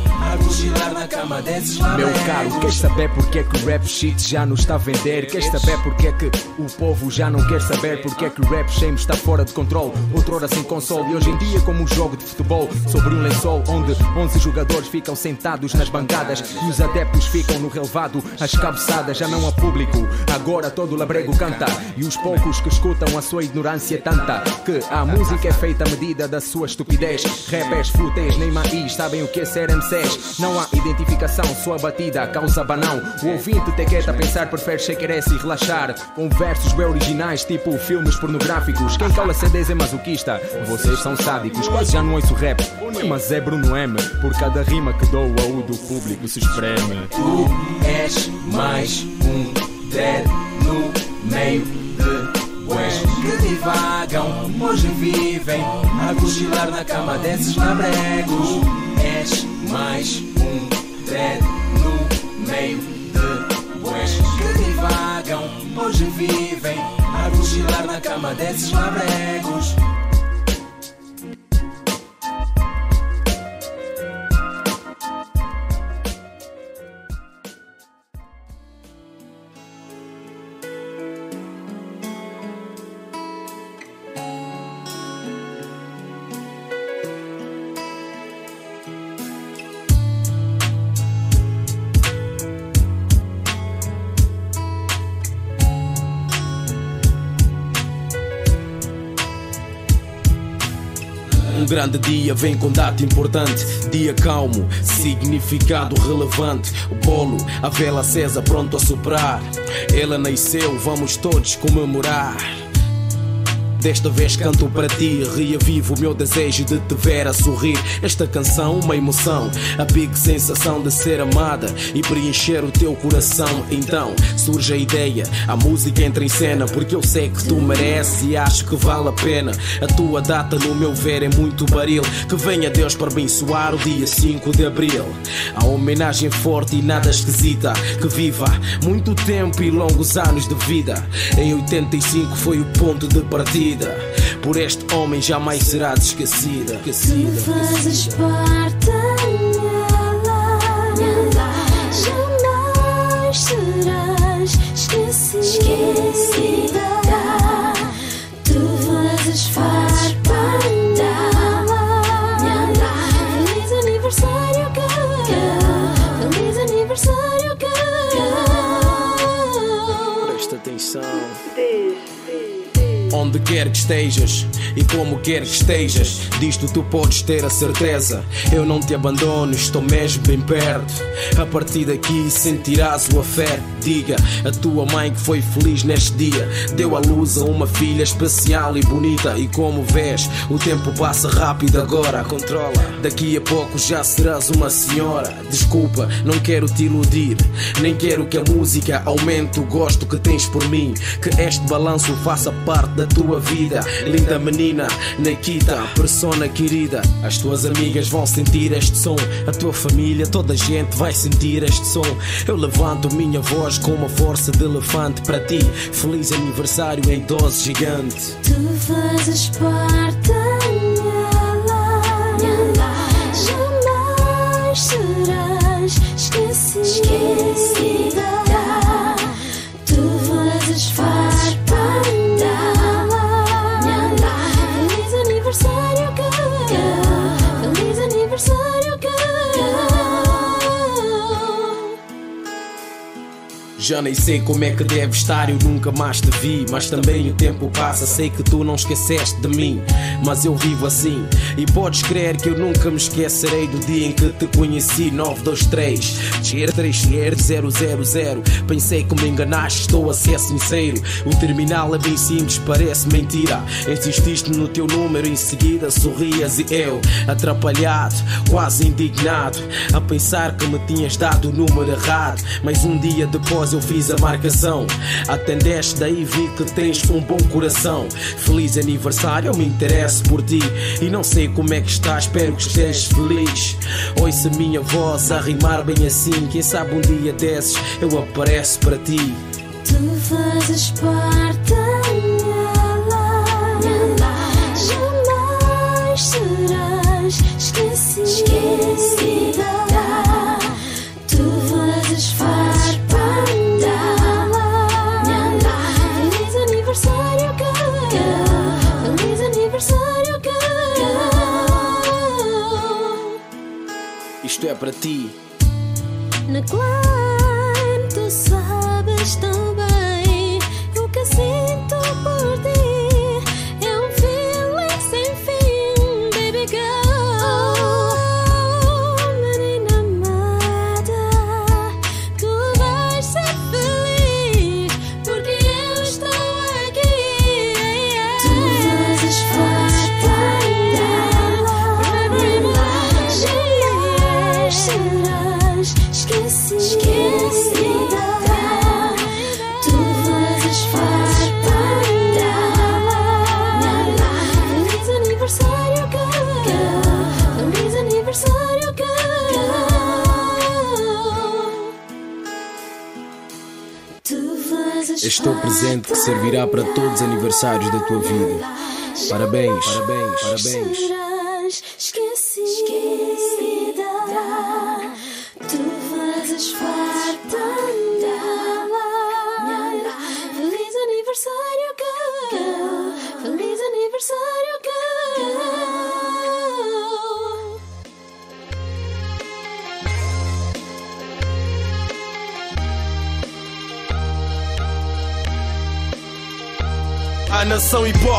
cochilar na cama desses Meu caro, queres saber porque é que o rap shit já não está a vender? Queres saber porque é que o povo já não quer saber? Porque é que o rap shame está fora de controle? Outrora sem console e hoje em dia como um jogo de futebol Sobre um lençol onde 11 jogadores ficam sentados nas bancadas E os adeptos ficam no relevado, as cabeçadas já não há público Agora todo o labrego canta E os poucos que escutam a sua ignorância tanta Que a música é feita à medida da sua estupidez Rappers, fúteis, nem maís, sabem o que é ser MCs Não há identificação, sua batida causa banão O ouvinte te a pensar, prefere shakeress e relaxar. Com versos bem originais, tipo filmes pornográficos. Quem cala CDs é masoquista, vocês são sádicos Quase já não ouço rap, mas é Bruno M. Por cada rima que dou, a U do público se espreme. Tu és mais um dread no meio de bués. Que divagam, hoje vivem a cochilar na cama desses labregos. Mais um dread no meio de bués que divagam, hoje vivem a cochilar na cama desses labregos. Grande dia vem com data importante, dia calmo, significado relevante. O bolo, a vela acesa, pronto a soprar. Ela nasceu, vamos todos comemorar. Desta vez canto para ti, reavivo o meu desejo de te ver a sorrir. Esta canção, uma emoção, a big sensação de ser amada e preencher o teu coração. Então surge a ideia, a música entra em cena, porque eu sei que tu mereces e acho que vale a pena. A tua data, no meu ver, é muito baril. Que venha Deus para abençoar o dia 5 de abril. A homenagem forte e nada esquisita, que viva muito tempo e longos anos de vida. Em 85 foi o ponto de partida. Por este homem jamais será esquecida. esquecida. Fazes parte dela, jamais serás esquecida. Tu quer que estejas e como quer que estejas, disto tu podes ter a certeza. Eu não te abandono, estou mesmo bem perto. A partir daqui sentirás o afeto. Diga a tua mãe que foi feliz neste dia. Deu à luz a uma filha especial e bonita. E como vês, o tempo passa rápido agora. Controla, daqui a pouco já serás uma senhora. Desculpa, não quero te iludir. Nem quero que a música aumente o gosto que tens por mim. Que este balanço faça parte da tua vida. Linda menina, Nikita, persona querida. As tuas amigas vão sentir este som. A tua família, toda a gente vai sentir este som. Eu levanto minha voz com uma força de elefante para ti. Feliz aniversário em dose gigante. Tu fazes parte Já nem sei como é que deve estar, eu nunca mais te vi. Mas também o tempo passa, sei que tu não esqueceste de mim. Mas eu vivo assim, e podes crer que eu nunca me esquecerei do dia em que te conheci. 923 000. Pensei que me enganaste, estou a ser sincero. O terminal é bem simples, parece mentira. Insististe no teu número, em seguida sorrias e eu, atrapalhado, quase indignado, a pensar que me tinhas dado o número errado. Mas um dia depois eu fiz a marcação. Atendeste, daí vi que tens um bom coração. Feliz aniversário, eu me interesso por ti. E não sei como é que estás, espero que estejas feliz. Ouça a minha voz a rimar bem assim. Quem sabe um dia desses eu apareço para ti. Tu fazes parte jamais serás esquecida. esquecida. Isto é para ti. Na Klein, presente que servirá para todos os aniversários da tua vida. Parabéns, parabéns, parabéns.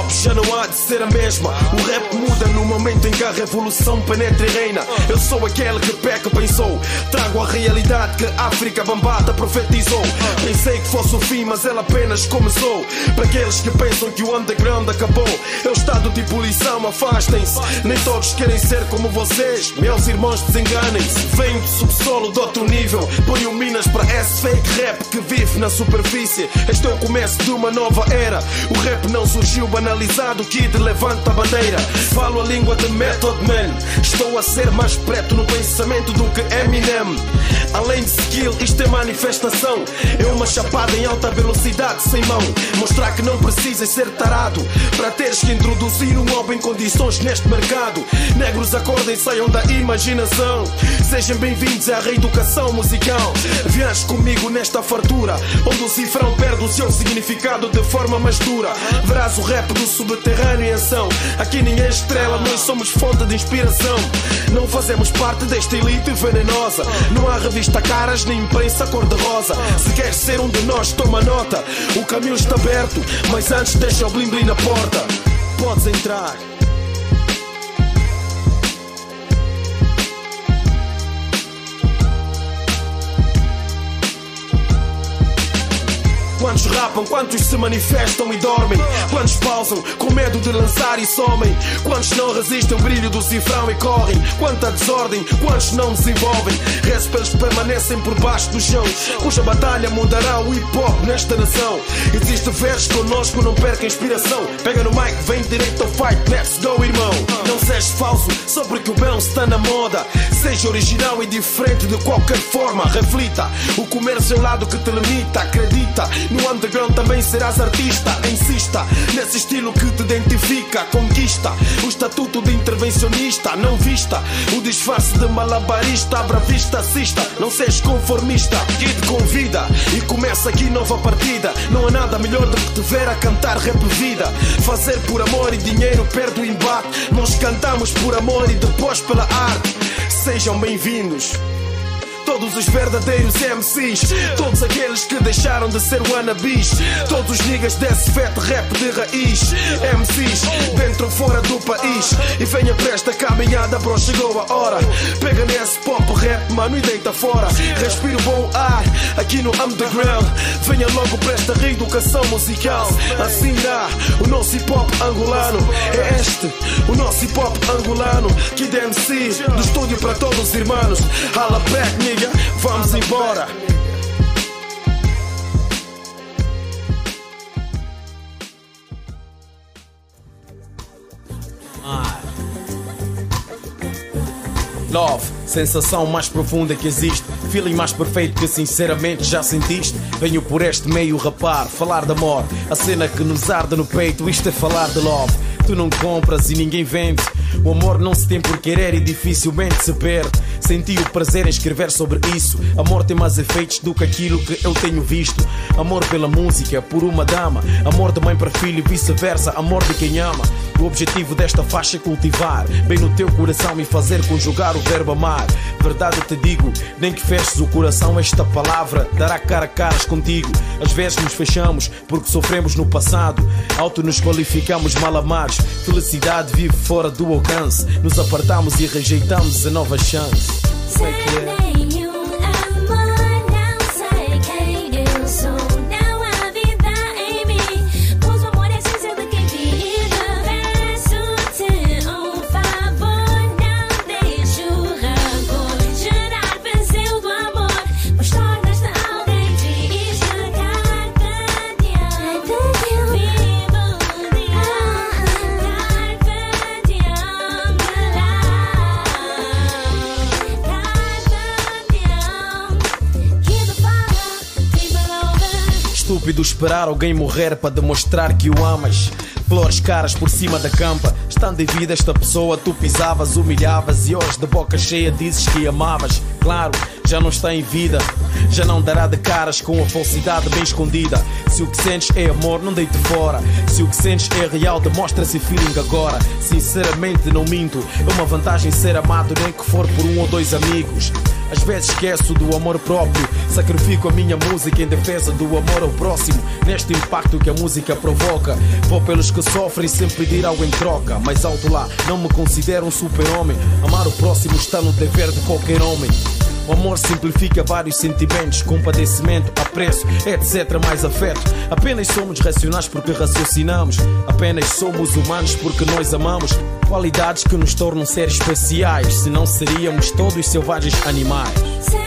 Já não há de ser a mesma. O rap muda no momento em que a revolução penetra e reina. Eu sou aquele que Peca pensou. Trago a realidade que a África Bambata profetizou. Pensei que fosse o fim, mas ela apenas começou. Para aqueles que pensam que o underground acabou, é o estado de poluição, afastem-se. Nem todos querem ser como vocês. Meus irmãos, desenganem-se. Venho do subsolo de outro nível. Ponho minas para esse fake rap que vive na superfície. Este é o começo de uma nova era. O rap não surgiu banalizado, kid levanta a bandeira. Falo a língua de Method Man. Estou a ser mais preto no pensamento do que Eminem. Além de skill, isto é manifestação. É uma chapada em alta velocidade sem mão. Mostrar que não precisas ser tarado para teres que introduzir um álbum em condições neste mercado. Negros acordem, saiam da imaginação. Sejam bem-vindos à reeducação musical. Viajes comigo nesta fartura, onde o cifrão perde o seu significado de forma mais dura. Verás o rap do subterrâneo em ação. Aqui ninguém é estrela, nós somos fonte de inspiração. Não fazemos parte desta elite venenosa. Não há revista caras nem imprensa cor-de-rosa. Se queres ser um de nós, toma nota. O caminho está aberto, mas antes deixa o blim blim na porta. Podes entrar. Rapam, quantos se manifestam e dormem? Quantos pausam com medo de lançar e somem? Quantos não resistem ao brilho do cifrão e correm? Quanta desordem, quantos não desenvolvem? Rezo pelos que permanecem por baixo do chão, cuja batalha mudará o hip hop nesta nação. Existe versos connosco, não perca inspiração. Pega no mic, vem direito ao fight, let's go, irmão. Não sejas falso, só porque o belo está na moda. Seja original e diferente de qualquer forma. Reflita, o comércio é o lado que te limita. Acredita, no underground também serás artista. Insista nesse estilo que te identifica. Conquista o estatuto de intervencionista. Não vista o disfarce de malabarista. Abra vista, assista. Não sejas conformista. Que te convida e começa aqui nova partida. Não há nada melhor do que te ver a cantar rap vida. Fazer por amor e dinheiro perde o embate. Nós cantamos por amor e depois pela arte. Sejam bem-vindos. Todos os verdadeiros MCs, todos aqueles que deixaram de ser wannabes, todos os niggas desse fat rap de raiz. MCs, dentro ou fora do país. E venha para esta caminhada, bro, chegou a hora. Pega nesse pop rap, mano, e deita fora. Respira o bom ar aqui no underground. Venha logo para esta reeducação musical. Assim irá o nosso hip hop angolano. É este, o nosso hip hop angolano. Kid MC, do estúdio para todos os irmãos. Hala back, nigga, vamos embora. Love, sensação mais profunda que existe. Feeling mais perfeito que sinceramente já sentiste. Venho por este meio rapar, falar de amor. A cena que nos arde no peito, isto é falar de love. Tu não compras e ninguém vende. O amor não se tem por querer e dificilmente se perde. Senti o prazer em escrever sobre isso. Amor tem mais efeitos do que aquilo que eu tenho visto. Amor pela música, por uma dama. Amor de mãe para filho e vice-versa. Amor de quem ama. O objetivo desta faixa é cultivar bem no teu coração e fazer conjugar o verbo amar. Verdade te digo, nem que feches o coração, esta palavra dará cara a caras contigo. Às vezes nos fechamos porque sofremos no passado. Auto nos qualificamos mal amados. Felicidade vive fora do alcance. Nos apartamos e rejeitamos a nova chance. Como é que é? Estúpido esperar alguém morrer para demonstrar que o amas. Flores caras por cima da campa. Estando em vida esta pessoa, tu pisavas, humilhavas e hoje de boca cheia dizes que amavas. Claro, já não está em vida. Já não dará de caras com a falsidade bem escondida. Se o que sentes é amor, não deite fora. Se o que sentes é real, demonstra-se feeling agora. Sinceramente, não minto. É uma vantagem ser amado, nem que for por um ou dois amigos. Às vezes esqueço do amor próprio. Sacrifico a minha música em defesa do amor ao próximo. Neste impacto que a música provoca. Vou pelos que sofrem sem pedir algo em troca. Mais alto lá, não me considero um super-homem. Amar o próximo está no dever de qualquer homem. O amor simplifica vários sentimentos, compadecimento, apreço, etc. Mais afeto. Apenas somos racionais porque raciocinamos. Apenas somos humanos porque nós amamos. Qualidades que nos tornam seres especiais, senão seríamos todos selvagens animais.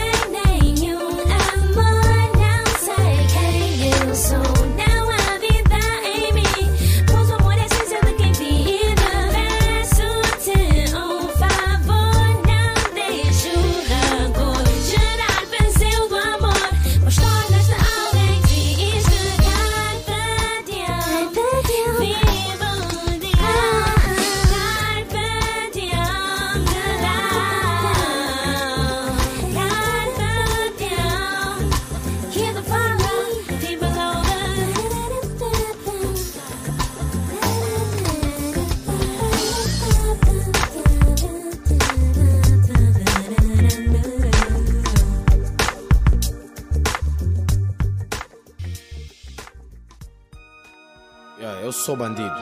Bandido.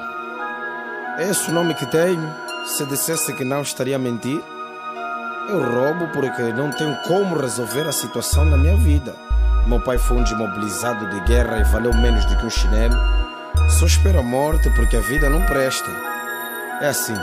É esse o nome que tenho. Se dissesse que não, estaria a mentir. Eu roubo porque não tenho como resolver a situação na minha vida. Meu pai foi um desmobilizado de guerra e valeu menos do que um chinelo. Só espero a morte porque a vida não presta. É assim.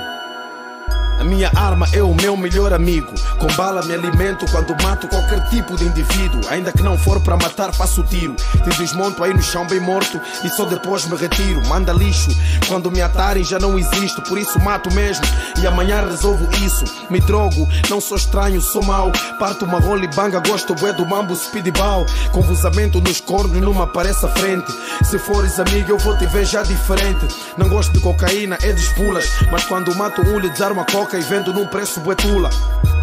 A minha arma é o meu melhor amigo. Com bala me alimento quando mato qualquer tipo de indivíduo. Ainda que não for para matar, faço tiro. Te desmonto aí no chão bem morto e só depois me retiro. Manda lixo. Quando me atarem já não existo, por isso mato mesmo. E amanhã resolvo isso. Me drogo, não sou estranho, sou mau. Parto uma rola e banga, gosto bué do mambo speedball. Confusamento nos cornos, não me aparece à frente. Se fores amigo, eu vou te ver já diferente. Não gosto de cocaína, é despulas. Mas quando mato um, lhe desarmo a coca e vendo num preço buetula.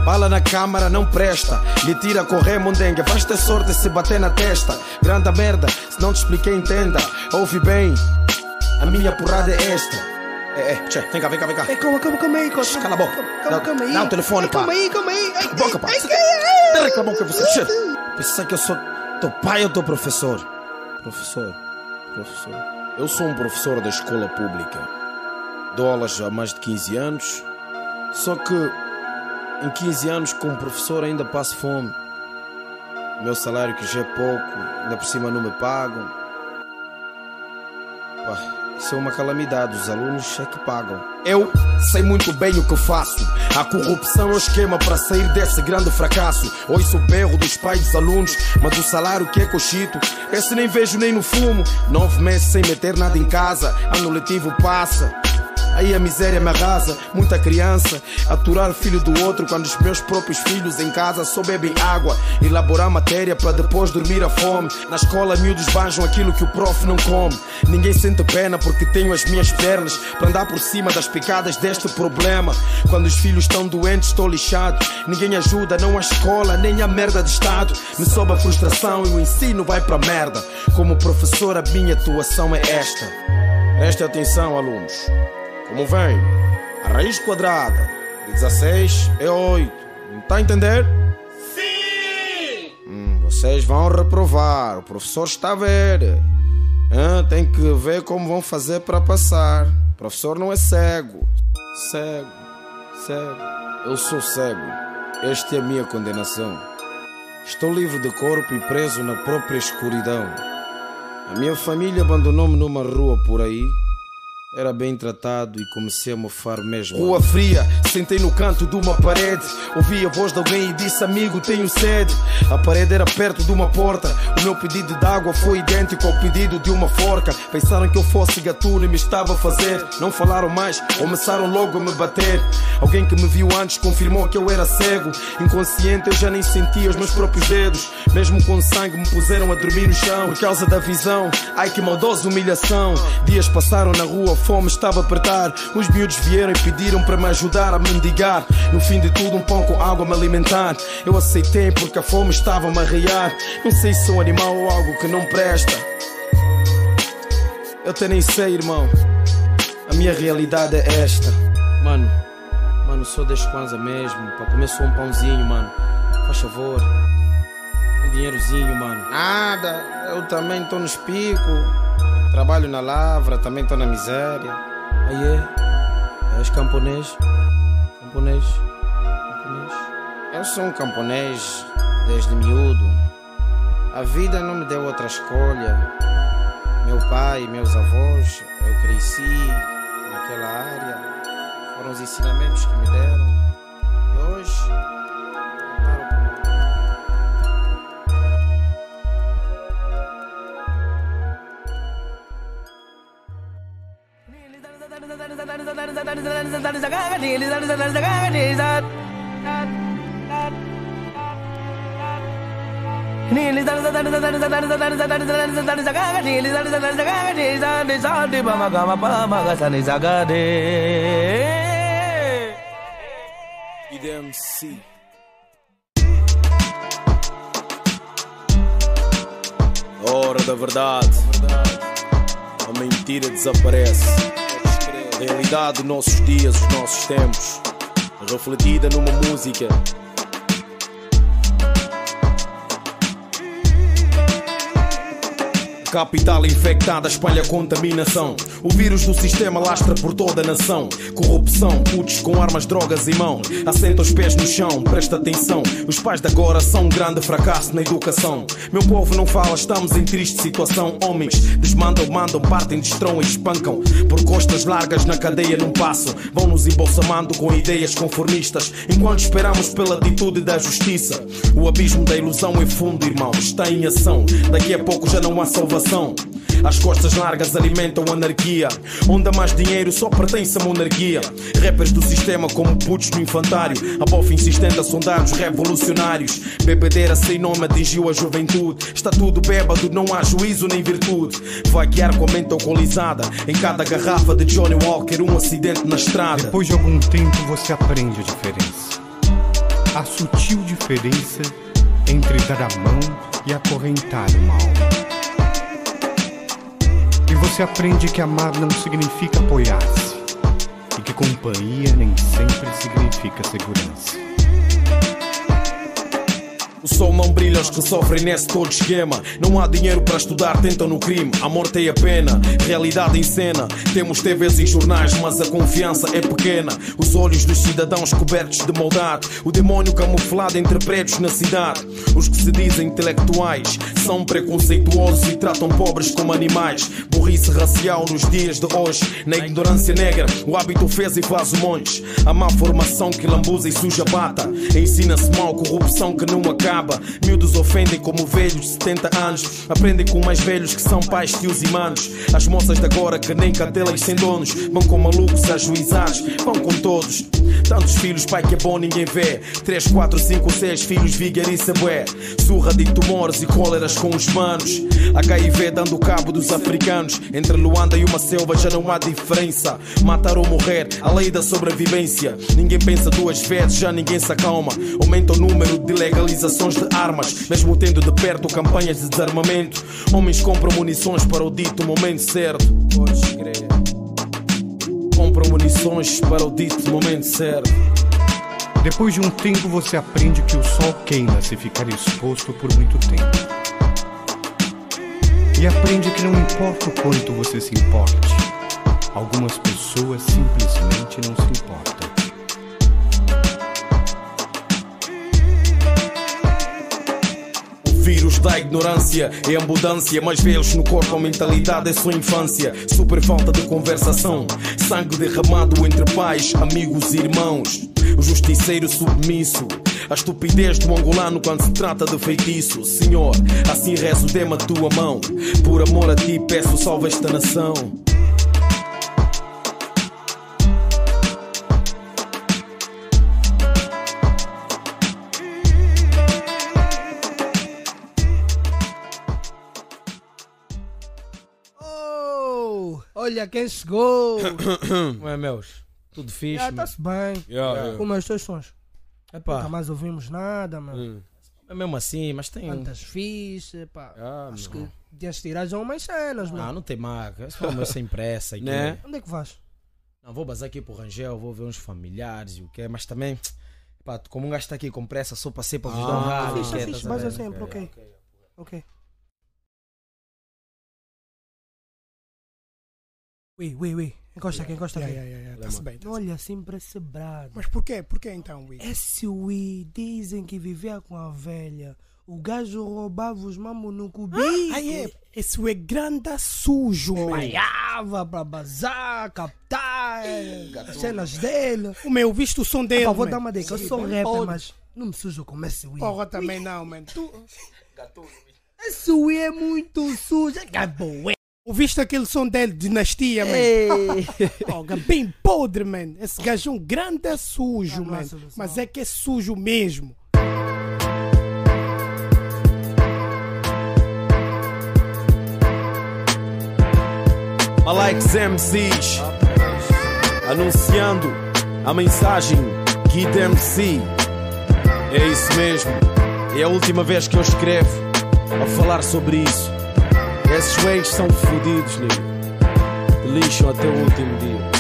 Bala na câmara não presta, lhe tira correr mondenga. Vais ter sorte se bater na testa. Grande merda, se não te expliquei, entenda. Ouve bem, a minha porrada é esta. É, é, tchê, vem cá, vem cá, vem cá. Ei, calma, calma, calma aí, calma, Cala a boca. Calma, Dá- calma aí. dá o telefone, Ei, pá. Calma aí, calma aí. Ei, Boca, pá. ei, Você- ei, ei, Cala a boca, você. Tchê. Pensei que eu sou teu pai ou teu professor? Professor, professor. Eu sou um professor da escola pública. Dou aulas há mais de 15 anos. Só que em 15 anos, como professor, ainda passo fome. Meu salário, que já é pouco, ainda por cima não me pagam. Pá, isso é uma calamidade, os alunos é que pagam. Eu sei muito bem o que faço. A corrupção é o esquema para sair desse grande fracasso. Ouço o berro dos pais dos alunos, mas o salário que é cochito, esse nem vejo nem no fumo. Nove meses sem meter nada em casa, ano letivo passa. Aí a miséria me arrasa, muita criança. Aturar filho do outro quando os meus próprios filhos em casa só bebem água. Elaborar matéria para depois dormir a fome. Na escola, miúdos banjam aquilo que o prof não come. Ninguém sente pena porque tenho as minhas pernas para andar por cima das picadas deste problema. Quando os filhos estão doentes, estou lixado. Ninguém ajuda, não a escola, nem a merda de Estado. Me sobe a frustração e o ensino vai pra merda. Como professor, a minha atuação é esta. Prestem atenção, alunos. Como vem? A raiz quadrada de 16 é 8. Não tá a entender? Sim! Hum, vocês vão reprovar. O professor está a ver. Ah, tem que ver como vão fazer para passar. O professor não é cego. Cego, cego. Eu sou cego. Esta é a minha condenação. Estou livre de corpo e preso na própria escuridão. A minha família abandonou-me numa rua por aí. Era bem tratado e comecei a mofar mesmo. Rua fria, sentei no canto de uma parede. Ouvi a voz de alguém e disse: Amigo, tenho sede. A parede era perto de uma porta. O meu pedido de água foi idêntico ao pedido de uma forca. Pensaram que eu fosse gatuno e me estava a fazer. Não falaram mais, começaram logo a me bater. Alguém que me viu antes confirmou que eu era cego. Inconsciente, eu já nem sentia os meus próprios dedos. Mesmo com sangue, me puseram a dormir no chão. Por causa da visão, ai que maldosa humilhação. Dias passaram na rua fome estava a apertar. Os miúdos vieram e pediram para me ajudar a mendigar. No fim de tudo, um pão com água me alimentar. Eu aceitei porque a fome estava a me arrear. Não sei se sou um animal ou algo que não presta. Eu até nem sei, irmão. A minha realidade é esta. Mano, mano, sou das Kwanza mesmo. Para comer só um pãozinho, mano. Faz favor. Um dinheirozinho, mano. Nada, eu também estou nos picos. Trabalho na lavra, também estou na miséria. Aí é? És camponês? Camponês? Camponês? Eu sou um camponês desde miúdo. A vida não me deu outra escolha. Meu pai e meus avós, eu cresci naquela área. Foram os ensinamentos que me deram. E hoje IDMC. Hora da verdade. A mentira desaparece. Realidade, os nossos dias, os nossos tempos. Refletida numa música. Capital infectada espalha contaminação. O vírus do sistema lastra por toda a nação. Corrupção, putos com armas, drogas em mão. Assenta os pés no chão, presta atenção. Os pais de agora são um grande fracasso na educação. Meu povo não fala, estamos em triste situação. Homens desmandam, mandam, partem, destroem, espancam. Por costas largas na cadeia não passam. Vão nos embolsamando com ideias conformistas. Enquanto esperamos pela atitude da justiça. O abismo da ilusão é fundo, irmão. Está em ação. Daqui a pouco já não há salvação. As costas largas alimentam anarquia. Onde há mais dinheiro só pertence à monarquia. Rappers do sistema como putos no infantário. A bofa insistente a sondar os revolucionários. Bebedeira sem nome atingiu a juventude. Está tudo bêbado, não há juízo nem virtude. Vai guiar com a mente alcoolizada. Em cada garrafa de Johnny Walker, um acidente na estrada. Depois de algum tempo você aprende a diferença. A sutil diferença entre dar a mão e acorrentar uma alma. Você aprende que amar não significa apoiar-se. E que companhia nem sempre significa segurança. O sol não brilha aos que sofrem nesse todo esquema. Não há dinheiro para estudar, tentam no crime. A morte é a pena, realidade em cena. Temos TVs e jornais, mas a confiança é pequena. Os olhos dos cidadãos cobertos de maldade. O demônio camuflado entre prédios na cidade. Os que se dizem intelectuais São preconceituosos e tratam pobres como animais. Burrice racial nos dias de hoje. Na ignorância negra, o hábito fez e faz o monge. A má formação que lambuza e suja bata. Ensina-se mal, corrupção que não acaba. Miúdos ofendem como velhos de 70 anos. Aprendem com mais velhos que são pais, tios e manos. As moças de agora que nem cadelas sem donos. Vão com malucos ajuizados, vão com todos. Tantos filhos, pai que é bom, ninguém vê. 3, 4, 5, 6 filhos, vigariça bué. Surra de tumores e cóleras com os manos. HIV dando cabo dos africanos. Entre Luanda e uma selva já não há diferença. Matar ou morrer, a lei da sobrevivência. Ninguém pensa duas vezes, já ninguém se acalma. Aumenta o número de legalizações de armas, mesmo tendo de perto campanhas de desarmamento. Homens compram munições para o dito momento certo. Compram munições para o dito momento certo. Depois de um tempo, você aprende que o sol queima se ficar exposto por muito tempo. E aprende que não importa o quanto você se importe, algumas pessoas simplesmente não se importam. Vírus da ignorância é abundância, mais velhos no corpo, a mentalidade é sua infância. Super falta de conversação, sangue derramado entre pais, amigos e irmãos. O justiceiro submisso. A estupidez do angolano quando se trata de feitiço. Senhor, assim rezo o tema tua mão. Por amor a ti peço salva esta nação. Olha quem chegou. Ué, meus, tudo fixe. Meu. está-se bem. Yeah, yeah. Como é os teus sons? Epá. Nunca mais ouvimos nada, mano. Hum. É mesmo assim, mas tem. Tantas fichas, pá. Ah, Acho meu. que devias tirar já umas cenas, mano. Não, não tem marca. É só meu sem pressa. aqui. Né? Onde é que vais? Não, vou bazar aqui pro Rangel, vou ver uns familiares e o que mas também, pá, como um gajo está aqui com pressa, só passei para vos dar um Ah, rally. fixe, é, fixe, a vais ver? sempre, ok. Ok. Ui, ui, ui. Encosta aqui, encosta aqui. Yeah, yeah, yeah, Tá-se bem. Olha assim para esse brado. Mas porquê? Porquê então, Will? Esse Ui dizem que vivia com a velha. O gajo roubava os mamos no cubico. Ah, é. Esse é grande sujo, man. Paiava para bazar, captar as cenas dele. O meu, viste o som dele, Epá, vou man. dar uma dica. Eu sou rapper, pode. mas não me sujo como esse Ui. Porra, também não, man. Tu Esse Ui é muito sujo. É bom, é. ouviste aquele som dele, Dinastia, man? Ei. Porra, bem podre, man. Esse gajo é um grande sujo, man. solução. Mas é que é sujo mesmo. Alex MCs anunciando a mensagem Kid MC. É isso mesmo. É a última vez que eu escrevo a falar sobre isso. Esses ways são fodidos, nego. Lixam até o último dia.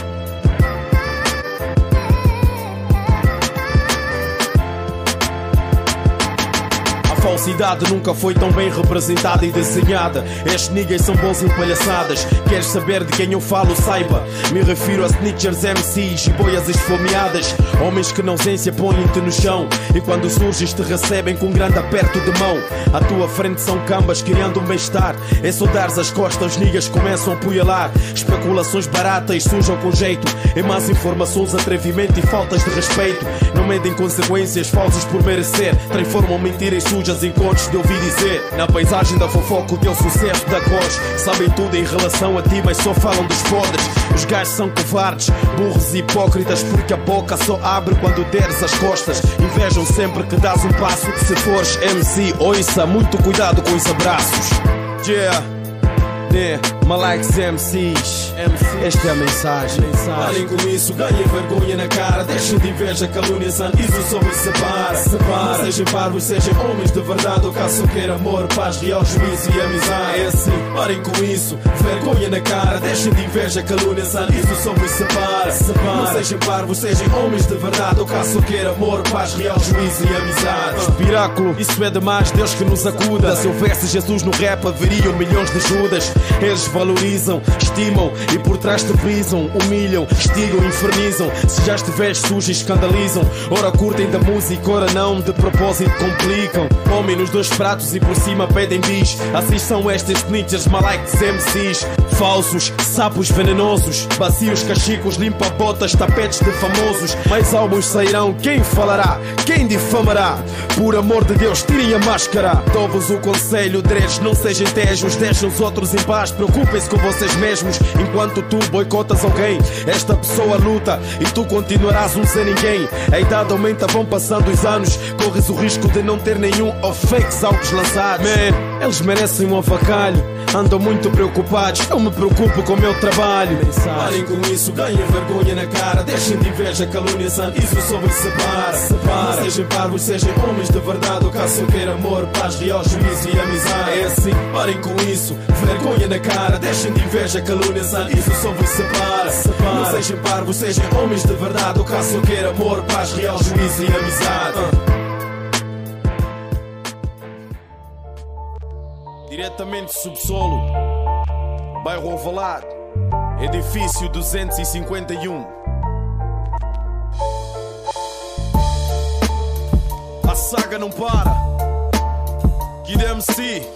Falsidade nunca foi tão bem representada e desenhada. Estes niggas são bons em palhaçadas. Queres saber de quem eu falo? Saiba. Me refiro a snitchers, MCs e boias esfomeadas. Homens que na ausência põem-te no chão. E quando surges te recebem com um grande aperto de mão. À tua frente são cambas criando um bem-estar. É só dares as costas, os niggas começam a apoialar. Especulações baratas sujam com jeito. É más informações, atrevimento e faltas de respeito. Não medem consequências falsas por merecer. Transformam mentiras sujas em contos de ouvir dizer. Na paisagem da fofoca, o teu sucesso da cores. Sabem tudo em relação a ti, mas só falam dos podres. Os gajos são covardes, burros e hipócritas, porque a boca só abre quando deres as costas. Invejam sempre que dás um passo. Se fores MC, ouça, muito cuidado com os abraços. Yeah. Yeah, Malakes MCs. Esta é a mensagem. Parem com isso, ganhem vergonha na cara. Deixem de inveja, calúnia, sandizo sobre separa. separa. Não sejam parvos, sejam homens de verdade. O caso quer amor, paz, real juízo e amizade. É assim, parem com isso, vergonha na cara. Deixem de inveja, calúnia, sandizo sobre separa. separa. Não sejam parvos, sejam homens de verdade. O caso quer amor, paz, real juízo e amizade. Piráculo, isso é demais, Deus que nos acuda. Se houvesse Jesus no rap, haveriam milhões de Judas. Eles valorizam, estimam e por trás te pisam, humilham, estigam, infernizam. Se já estiveres sujo, escandalizam. Ora curtem da música, ora não, de propósito complicam. Comem nos dois pratos e por cima pedem bis. Assim são estas ninjas malaites MCs. Falsos, sapos venenosos, bacios, cachicos, limpa-botas, tapetes de famosos. Mais álbuns sairão, quem falará? Quem difamará? Por amor de Deus, tirem a máscara. Dou-vos o conselho, dreads, não sejam tejos, deixem os outros em paz, preocupem-se com vocês mesmos. Enquanto tu boicotas alguém, esta pessoa luta e tu continuarás um sem ninguém. A idade aumenta, vão passando os anos, corres o risco de não ter nenhum ou fakes álbuns lançados. Man, eles merecem um avacalho. Andam muito preocupados, eu me preocupo com o meu trabalho. Parem com isso, ganhem vergonha na cara. Deixem de inveja, calúnia, isso só vos separa. separa. Sejam parvos, sejam homens de verdade. O caso quer amor, paz, real, juízo e amizade. É assim, parem com isso, vergonha na cara. Deixem de inveja, calúnia, isso só vos separa. separa. Não sejam parvos, sejam homens de verdade. O caso quer amor, paz, real, juízo e amizade. Diretamente subsolo, bairro Alvalade, edifício 251. A saga não para. Kid MC.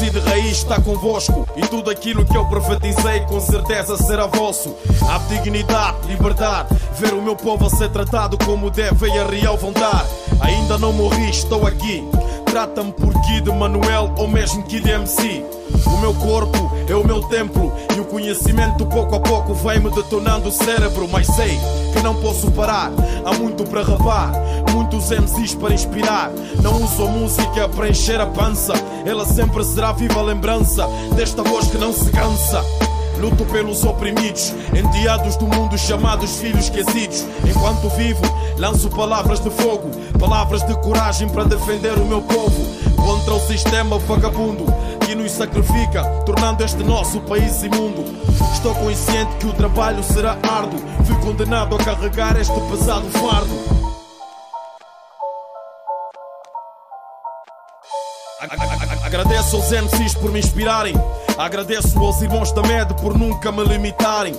O MC de raiz está convosco e tudo aquilo que eu profetizei com certeza será vosso. Há dignidade, liberdade, ver o meu povo a ser tratado como deve e a real vontade. Ainda não morri, estou aqui. Trata-me por Kid Manuel ou mesmo Kid MC. O meu corpo é o meu templo e o conhecimento pouco a pouco vai-me detonando o cérebro. Mas sei que não posso parar, há muito para rapar, muitos MCs para inspirar. Não uso música para encher a pança, ela sempre será viva lembrança desta voz que não se cansa. Luto pelos oprimidos, enteados do mundo chamados filhos esquecidos. Enquanto vivo, lanço palavras de fogo, palavras de coragem para defender o meu povo contra o sistema vagabundo que nos sacrifica, tornando este nosso país imundo. Estou consciente que o trabalho será árduo, fui condenado a carregar este pesado fardo. Agradeço aos MCs por me inspirarem. Agradeço aos irmãos da MED por nunca me limitarem.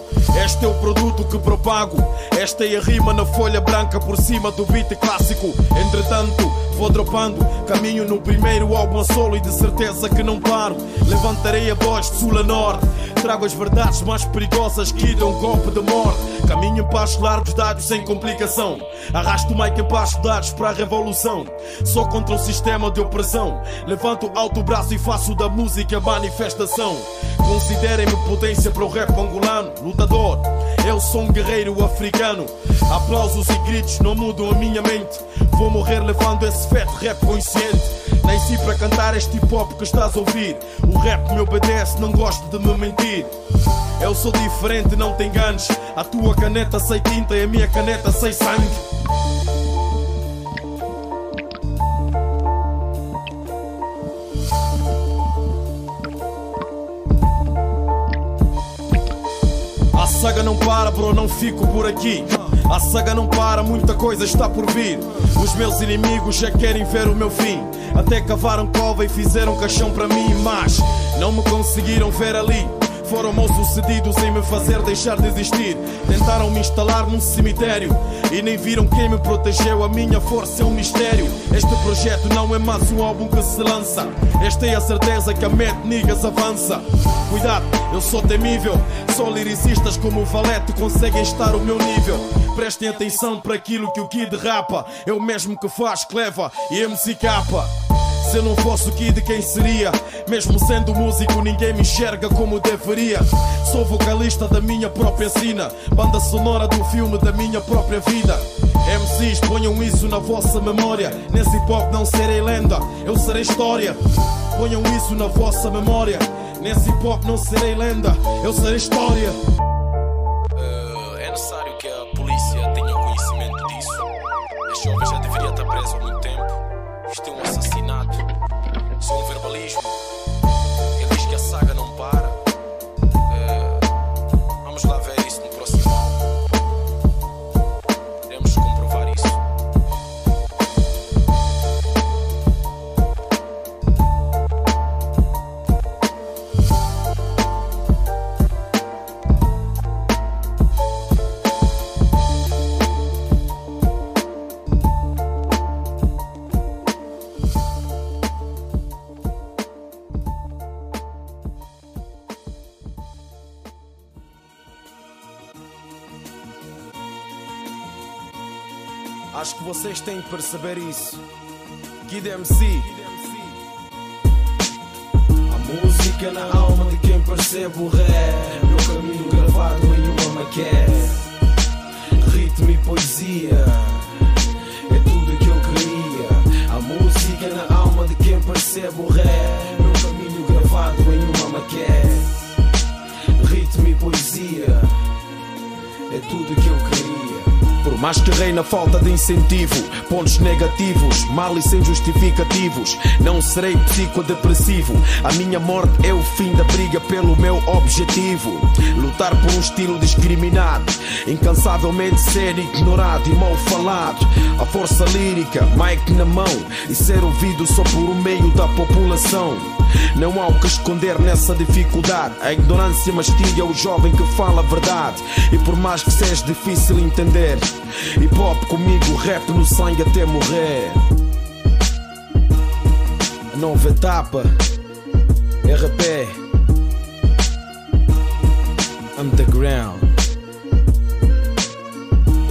Este é o produto que propago. Esta é a rima na folha branca por cima do beat clássico. Entretanto, vou dropando. Caminho no primeiro álbum solo e de certeza que não paro. Levantarei a voz de sul a norte. Trago as verdades mais perigosas que dão golpe de morte. Caminho em passos largos, dados sem complicação. Arrasto o mic em passos dados para a revolução. Sou contra o sistema de opressão. Levanto alto o braço e faço da música manifestação. Considerem-me potência para o rap angolano. Lutador, eu sou um guerreiro africano. Aplausos e gritos não mudam a minha mente. Vou morrer levando esse feto rap consciente. Nasci para cantar este hip hop que estás a ouvir. O rap me obedece, não gosto de me mentir. Eu sou diferente, não te enganes. A tua caneta sei tinta e a minha caneta sei sangue. Saga não para, bro, não fico por aqui. A saga não para, muita coisa está por vir. Os meus inimigos já querem ver o meu fim. Até cavaram cova e fizeram caixão para mim, mas não me conseguiram ver ali. Foram mal sucedidos em me fazer deixar de existir. Tentaram me instalar num cemitério e nem viram quem me protegeu. A minha força é um mistério. Este projeto não é mais um álbum que se lança. Esta é a certeza que a Mad Niggas avança. Cuidado, eu sou temível. Só lyricistas como o Valete conseguem estar ao meu nível. Prestem atenção para aquilo que o Kid rapa. É o mesmo que faz Cleva e MC Capa. Se eu não fosse o Kid, quem seria? Mesmo sendo músico, ninguém me enxerga como deveria. Sou vocalista da minha própria sina, banda sonora do filme da minha própria vida. MCs, ponham isso na vossa memória. Nesse hip hop não serei lenda, eu serei história. Ponham isso na vossa memória. Nesse hip hop não serei lenda, eu serei história. Vocês têm que perceber isso. Kid MC. A música na alma de quem percebe o rap. Meu caminho gravado em uma maquete. Ritmo e poesia. É tudo que eu queria. A música na alma de quem percebe o rap. Meu caminho gravado em uma maquete. Ritmo e poesia. É tudo que eu queria. Por mais que reina falta de incentivo, pontos negativos, mal e sem justificativos, não serei psicodepressivo. A minha morte é o fim da briga pelo meu objetivo. Lutar por um estilo discriminado, incansavelmente ser ignorado e mal falado. A força lírica, mic na mão e ser ouvido só por um meio da população. Não há o que esconder nessa dificuldade. A ignorância mastiga o jovem que fala a verdade. E por mais que seja difícil entender, hip hop comigo, rap no sangue até morrer. A nova etapa, RP, underground.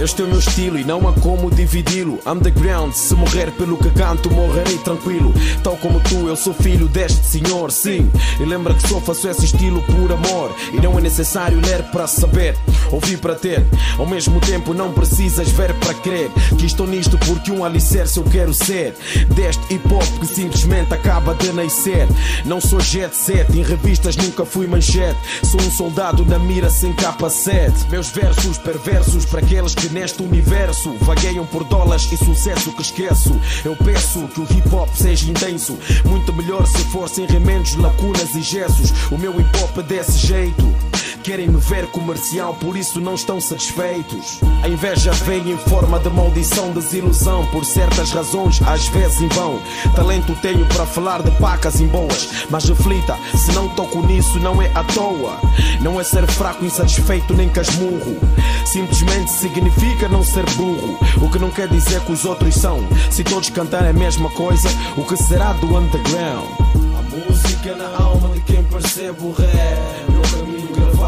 Este é o meu estilo e não há como dividi-lo. Underground, se morrer pelo que canto, morrerei tranquilo. Tal como tu, eu sou filho deste senhor, sim. E lembra que só faço esse estilo por amor. E não é necessário ler para saber, ouvir para ter. Ao mesmo tempo, não precisas ver para crer. Que estou nisto porque um alicerce eu quero ser. Deste hip hop que simplesmente acaba de nascer. Não sou jet set, em revistas nunca fui manchete. Sou um soldado na mira sem capacete. Meus versos perversos para aqueles que neste universo vagueiam por dólares e sucesso que esqueço. Eu peço que o hip hop seja intenso, muito melhor se for sem remendos, lacunas e gessos. O meu hip hop é desse jeito. Querem me ver comercial, por isso não estão satisfeitos. A inveja vem em forma de maldição, desilusão, por certas razões, às vezes em vão. Talento tenho para falar de pacas em boas, mas reflita, se não toco nisso, não é à toa. Não é ser fraco, insatisfeito, nem casmurro. Simplesmente significa não ser burro. O que não quer dizer que os outros são. Se todos cantarem a mesma coisa, o que será do underground? A música na alma de quem percebe o rap.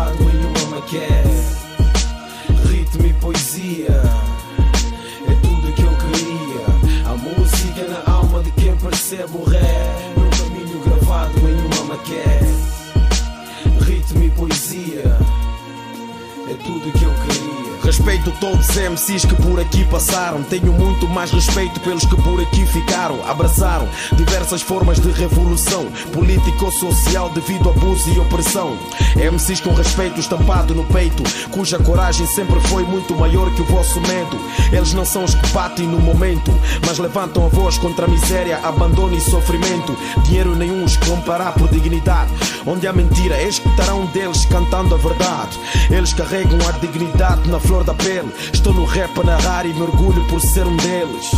Gravado em uma maquete. Ritmo e poesia. É tudo que eu queria. A música na alma de quem percebe o rap. Meu caminho gravado em uma maquete. Ritmo e poesia. É tudo que eu queria. Respeito todos os MCs que por aqui passaram. Tenho muito mais respeito pelos que por aqui ficaram. Abraçaram diversas formas de revolução político-social devido a abuso e opressão. MCs com respeito estampado no peito, cuja coragem sempre foi muito maior que o vosso medo. Eles não são os que batem no momento, mas levantam a voz contra a miséria, abandono e sofrimento. Dinheiro nenhum os comprará por dignidade. Onde há mentira, escutarão deles cantando a verdade. Eles carregam a dignidade na flor da pele. Estou no rap a narrar e mergulho por ser um deles.